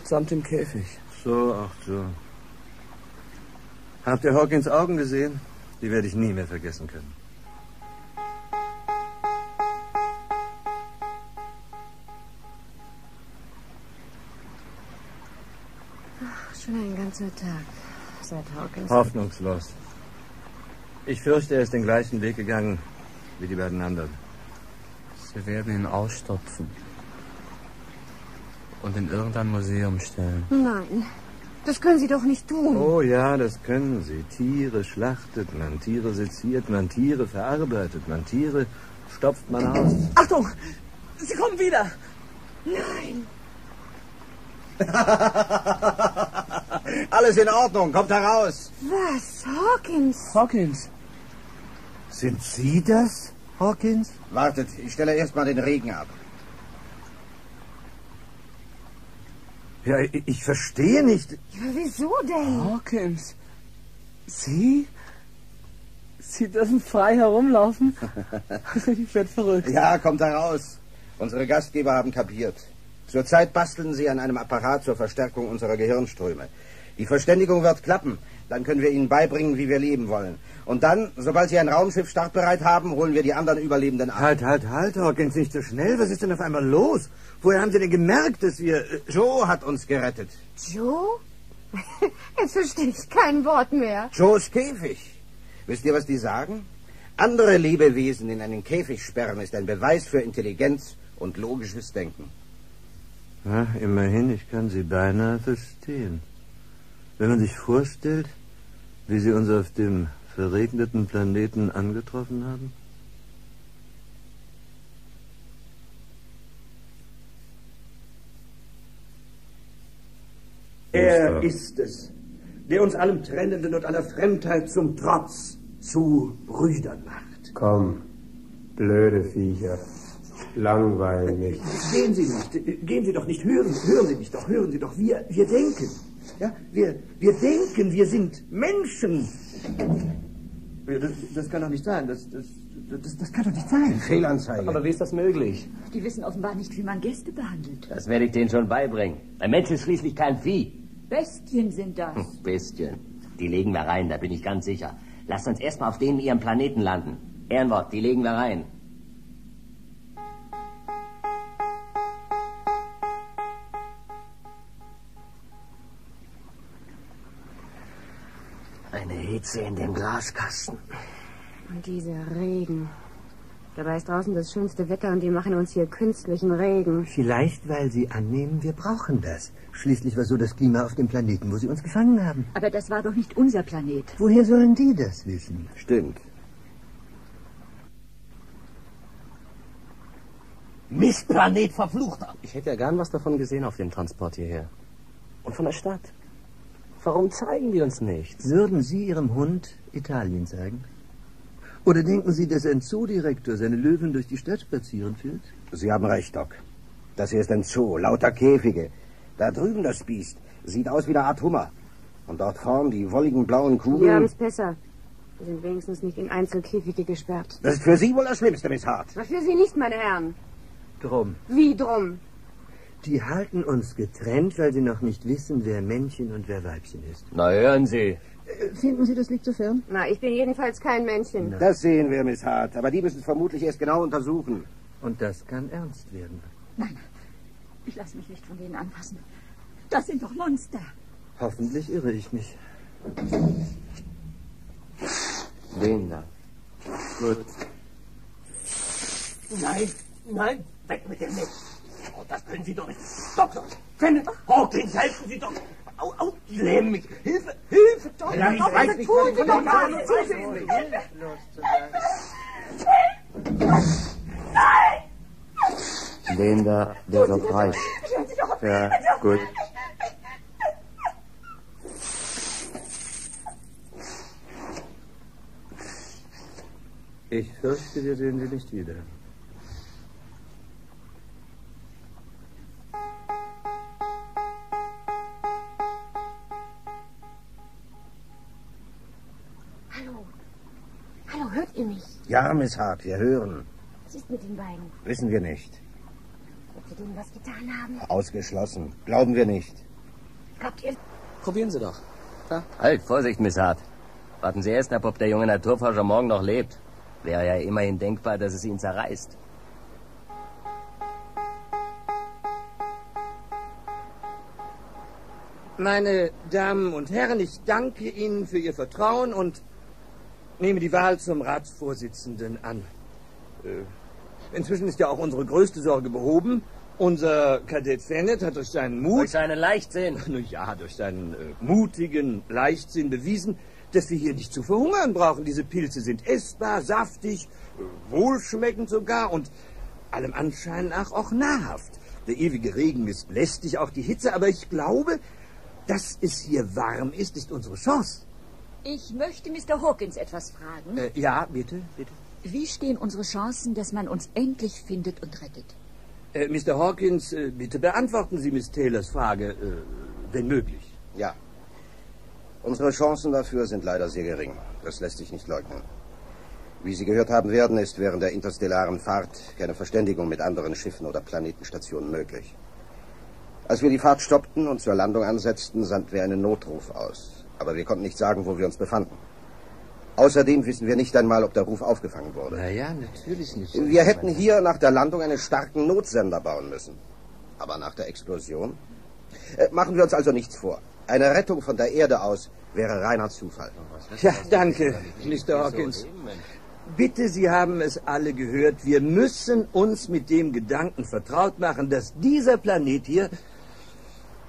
Samt dem Käfig. So, ach so. Habt ihr Hawkins Augen gesehen? Die werde ich nie mehr vergessen können. Schon ein ganzer Tag seit Hawkins. Hoffnungslos. Ich fürchte, er ist den gleichen Weg gegangen wie die beiden anderen. Sie werden ihn ausstopfen. Und in irgendein Museum stellen. Nein, das können Sie doch nicht tun. Oh ja, das können sie. Tiere schlachtet man, Tiere seziert man, Tiere verarbeitet man, Tiere stopft man aus. Achtung! Sie kommen wieder! Nein. Alles in Ordnung. Kommt heraus. Was? Hawkins? Hawkins! Sind Sie das, Hawkins? Wartet, ich stelle erst mal den Regen ab. Ja, ich, ich verstehe nicht. Ja, wieso denn? Hawkins! Sie? Sie dürfen frei herumlaufen? ich werde verrückt. Ja, kommt heraus. Unsere Gastgeber haben kapiert. Zurzeit basteln sie an einem Apparat zur Verstärkung unserer Gehirnströme. Die Verständigung wird klappen. Dann können wir ihnen beibringen, wie wir leben wollen. Und dann, sobald sie ein Raumschiff startbereit haben, holen wir die anderen Überlebenden ab. Halt, halt, halt, Hawkins, nicht so schnell. Was ist denn auf einmal los? Woher haben Sie denn gemerkt, dass wir... Äh, Joe hat uns gerettet. Joe? Jetzt verstehe ich kein Wort mehr. Joes Käfig. Wisst ihr, was die sagen? Andere Lebewesen in einen Käfig sperren ist ein Beweis für Intelligenz und logisches Denken. Na, immerhin, ich kann Sie beinahe verstehen. Wenn man sich vorstellt, wie Sie uns auf dem verregneten Planeten angetroffen haben? Er ist es, der uns allem Trennenden und aller Fremdheit zum Trotz zu Brüdern macht. Komm, blöde Viecher. Langweilen mich. Gehen Sie nicht, gehen Sie doch nicht, hören, hören Sie mich doch, hören Sie doch, wir, wir denken. Ja, wir, wir denken, wir sind Menschen. Ja, Das, das kann doch nicht sein, das, das, das, das kann doch nicht sein. Fehlanzeige. Aber wie ist das möglich? Die wissen offenbar nicht, wie man Gäste behandelt. Das werde ich denen schon beibringen. Ein Mensch ist schließlich kein Vieh. Bestien sind das. Hm, Bestien. Die legen wir rein, da bin ich ganz sicher. Lasst uns erstmal auf denen ihrem Planeten landen. Ehrenwort, die legen wir rein. Eine Hitze in dem Glaskasten. Und dieser Regen. Dabei ist draußen das schönste Wetter und die machen uns hier künstlichen Regen. Vielleicht, weil Sie annehmen, wir brauchen das. Schließlich war so das Klima auf dem Planeten, wo Sie uns gefangen haben. Aber das war doch nicht unser Planet. Woher sollen die das wissen? Stimmt. Mistplanet verfluchter! Ich hätte ja gern was davon gesehen auf dem Transport hierher. Und von der Stadt. Warum zeigen die uns nichts? Würden Sie Ihrem Hund Italien zeigen? Oder denken Sie, dass ein Zoodirektor seine Löwen durch die Stadt spazieren führt? Sie haben recht, Doc. Das hier ist ein Zoo, lauter Käfige. Da drüben das Biest sieht aus wie eine Art Hummer. Und dort vorn die wolligen blauen Wir haben Kugeln. es besser. Wir sind wenigstens nicht in Einzelkäfige gesperrt. Das ist für Sie wohl das Schlimmste, Miss Hart. Was für Sie nicht, meine Herren. Drum. Wie drum? Die halten uns getrennt, weil sie noch nicht wissen, wer Männchen und wer Weibchen ist. Na, hören Sie. Finden Sie, das liegt so fern? Na, ich bin jedenfalls kein Männchen. Das sehen wir, Miss Hart. Aber die müssen es vermutlich erst genau untersuchen. Und das kann ernst werden. Nein, ich lasse mich nicht von denen anfassen. Das sind doch Monster. Hoffentlich irre ich mich. Den da. Gut. Nein, nein, weg mit dem Netz. Oh, das können Sie doch nicht. Doktor, Kenneth, Hawkins, helfen Sie doch. Au, au, die lähmen mich. Hilfe, Hilfe, Doktor. Ja, ich Doch, weiß nicht, tun was ich doch von mal. Ihnen Zusehen. Den da, der so frei. Ja, gut. Ich fürchte, wir sehen sie nicht wieder. Hört ihr mich? Ja, Miss Hart, wir hören. Was ist mit den beiden? Wissen wir nicht. Ob sie denen was getan haben? Ausgeschlossen. Glauben wir nicht. Glaubt ihr? Probieren Sie doch. Da. Halt, Vorsicht, Miss Hart. Warten Sie erst ab, ob der junge Naturforscher morgen noch lebt. Wäre ja immerhin denkbar, dass es ihn zerreißt. Meine Damen und Herren, ich danke Ihnen für Ihr Vertrauen und nehme die Wahl zum Ratsvorsitzenden an. Äh, inzwischen ist ja auch unsere größte Sorge behoben. Unser Kadett Fennett hat durch seinen Mut... Durch seinen Leichtsinn. Na ja, durch seinen äh, mutigen Leichtsinn bewiesen, dass wir hier nicht zu verhungern brauchen. Diese Pilze sind essbar, saftig, äh, wohlschmeckend sogar und allem Anschein nach auch nahrhaft. Der ewige Regen ist lästig, auch die Hitze, aber ich glaube, dass es hier warm ist, ist unsere Chance. Ich möchte Mr. Hawkins etwas fragen. Äh, ja, bitte, bitte. Wie stehen unsere Chancen, dass man uns endlich findet und rettet? Äh, Mr. Hawkins, äh, bitte beantworten Sie Miss Taylors Frage, äh, wenn möglich. Ja. Unsere Chancen dafür sind leider sehr gering. Das lässt sich nicht leugnen. Wie Sie gehört haben werden, ist während der interstellaren Fahrt keine Verständigung mit anderen Schiffen oder Planetenstationen möglich. Als wir die Fahrt stoppten und zur Landung ansetzten, sandten wir einen Notruf aus. Aber wir konnten nicht sagen, wo wir uns befanden. Außerdem wissen wir nicht einmal, ob der Ruf aufgefangen wurde. Naja, natürlich nicht. Wir hätten hier nach der Landung einen starken Notsender bauen müssen. Aber nach der Explosion? Äh, machen wir uns also nichts vor. Eine Rettung von der Erde aus wäre reiner Zufall. Ja, danke, Mr. Hawkins. Bitte, Sie haben es alle gehört. Wir müssen uns mit dem Gedanken vertraut machen, dass dieser Planet hier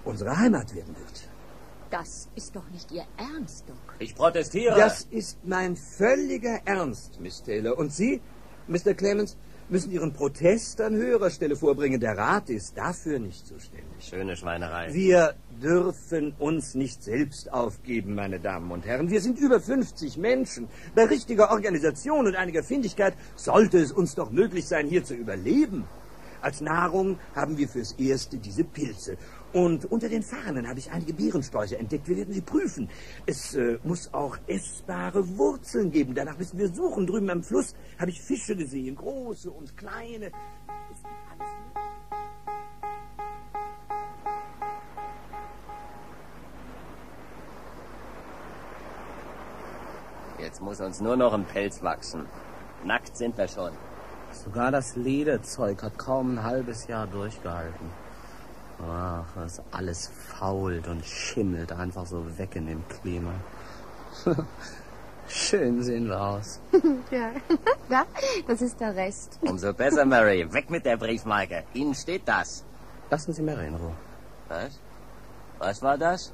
unsere Heimat werden wird. Das ist doch nicht Ihr Ernst, Doc. Ich protestiere. Das ist mein völliger Ernst, Miss Taylor. Und Sie, Mr. Clemens, müssen Ihren Protest an höherer Stelle vorbringen. Der Rat ist dafür nicht zuständig. Schöne Schweinerei. Wir dürfen uns nicht selbst aufgeben, meine Damen und Herren. Wir sind über 50 Menschen. Bei richtiger Organisation und einiger Findigkeit sollte es uns doch möglich sein, hier zu überleben. Als Nahrung haben wir fürs Erste diese Pilze. Und unter den Fahnen habe ich einige Beerensträucher entdeckt. Wir werden sie prüfen. Es äh, muss auch essbare Wurzeln geben. Danach müssen wir suchen. Drüben am Fluss habe ich Fische gesehen, große und kleine. Jetzt muss uns nur noch ein Pelz wachsen. Nackt sind wir schon. Sogar das Lederzeug hat kaum ein halbes Jahr durchgehalten. Ach, das alles fault und schimmelt einfach so weg in dem Klima. Schön sehen wir aus. ja, da, das ist der Rest. Umso besser, Mary. Weg mit der Briefmarke. Ihnen steht das. Lassen Sie Mary in Ruhe. Was? Was war das?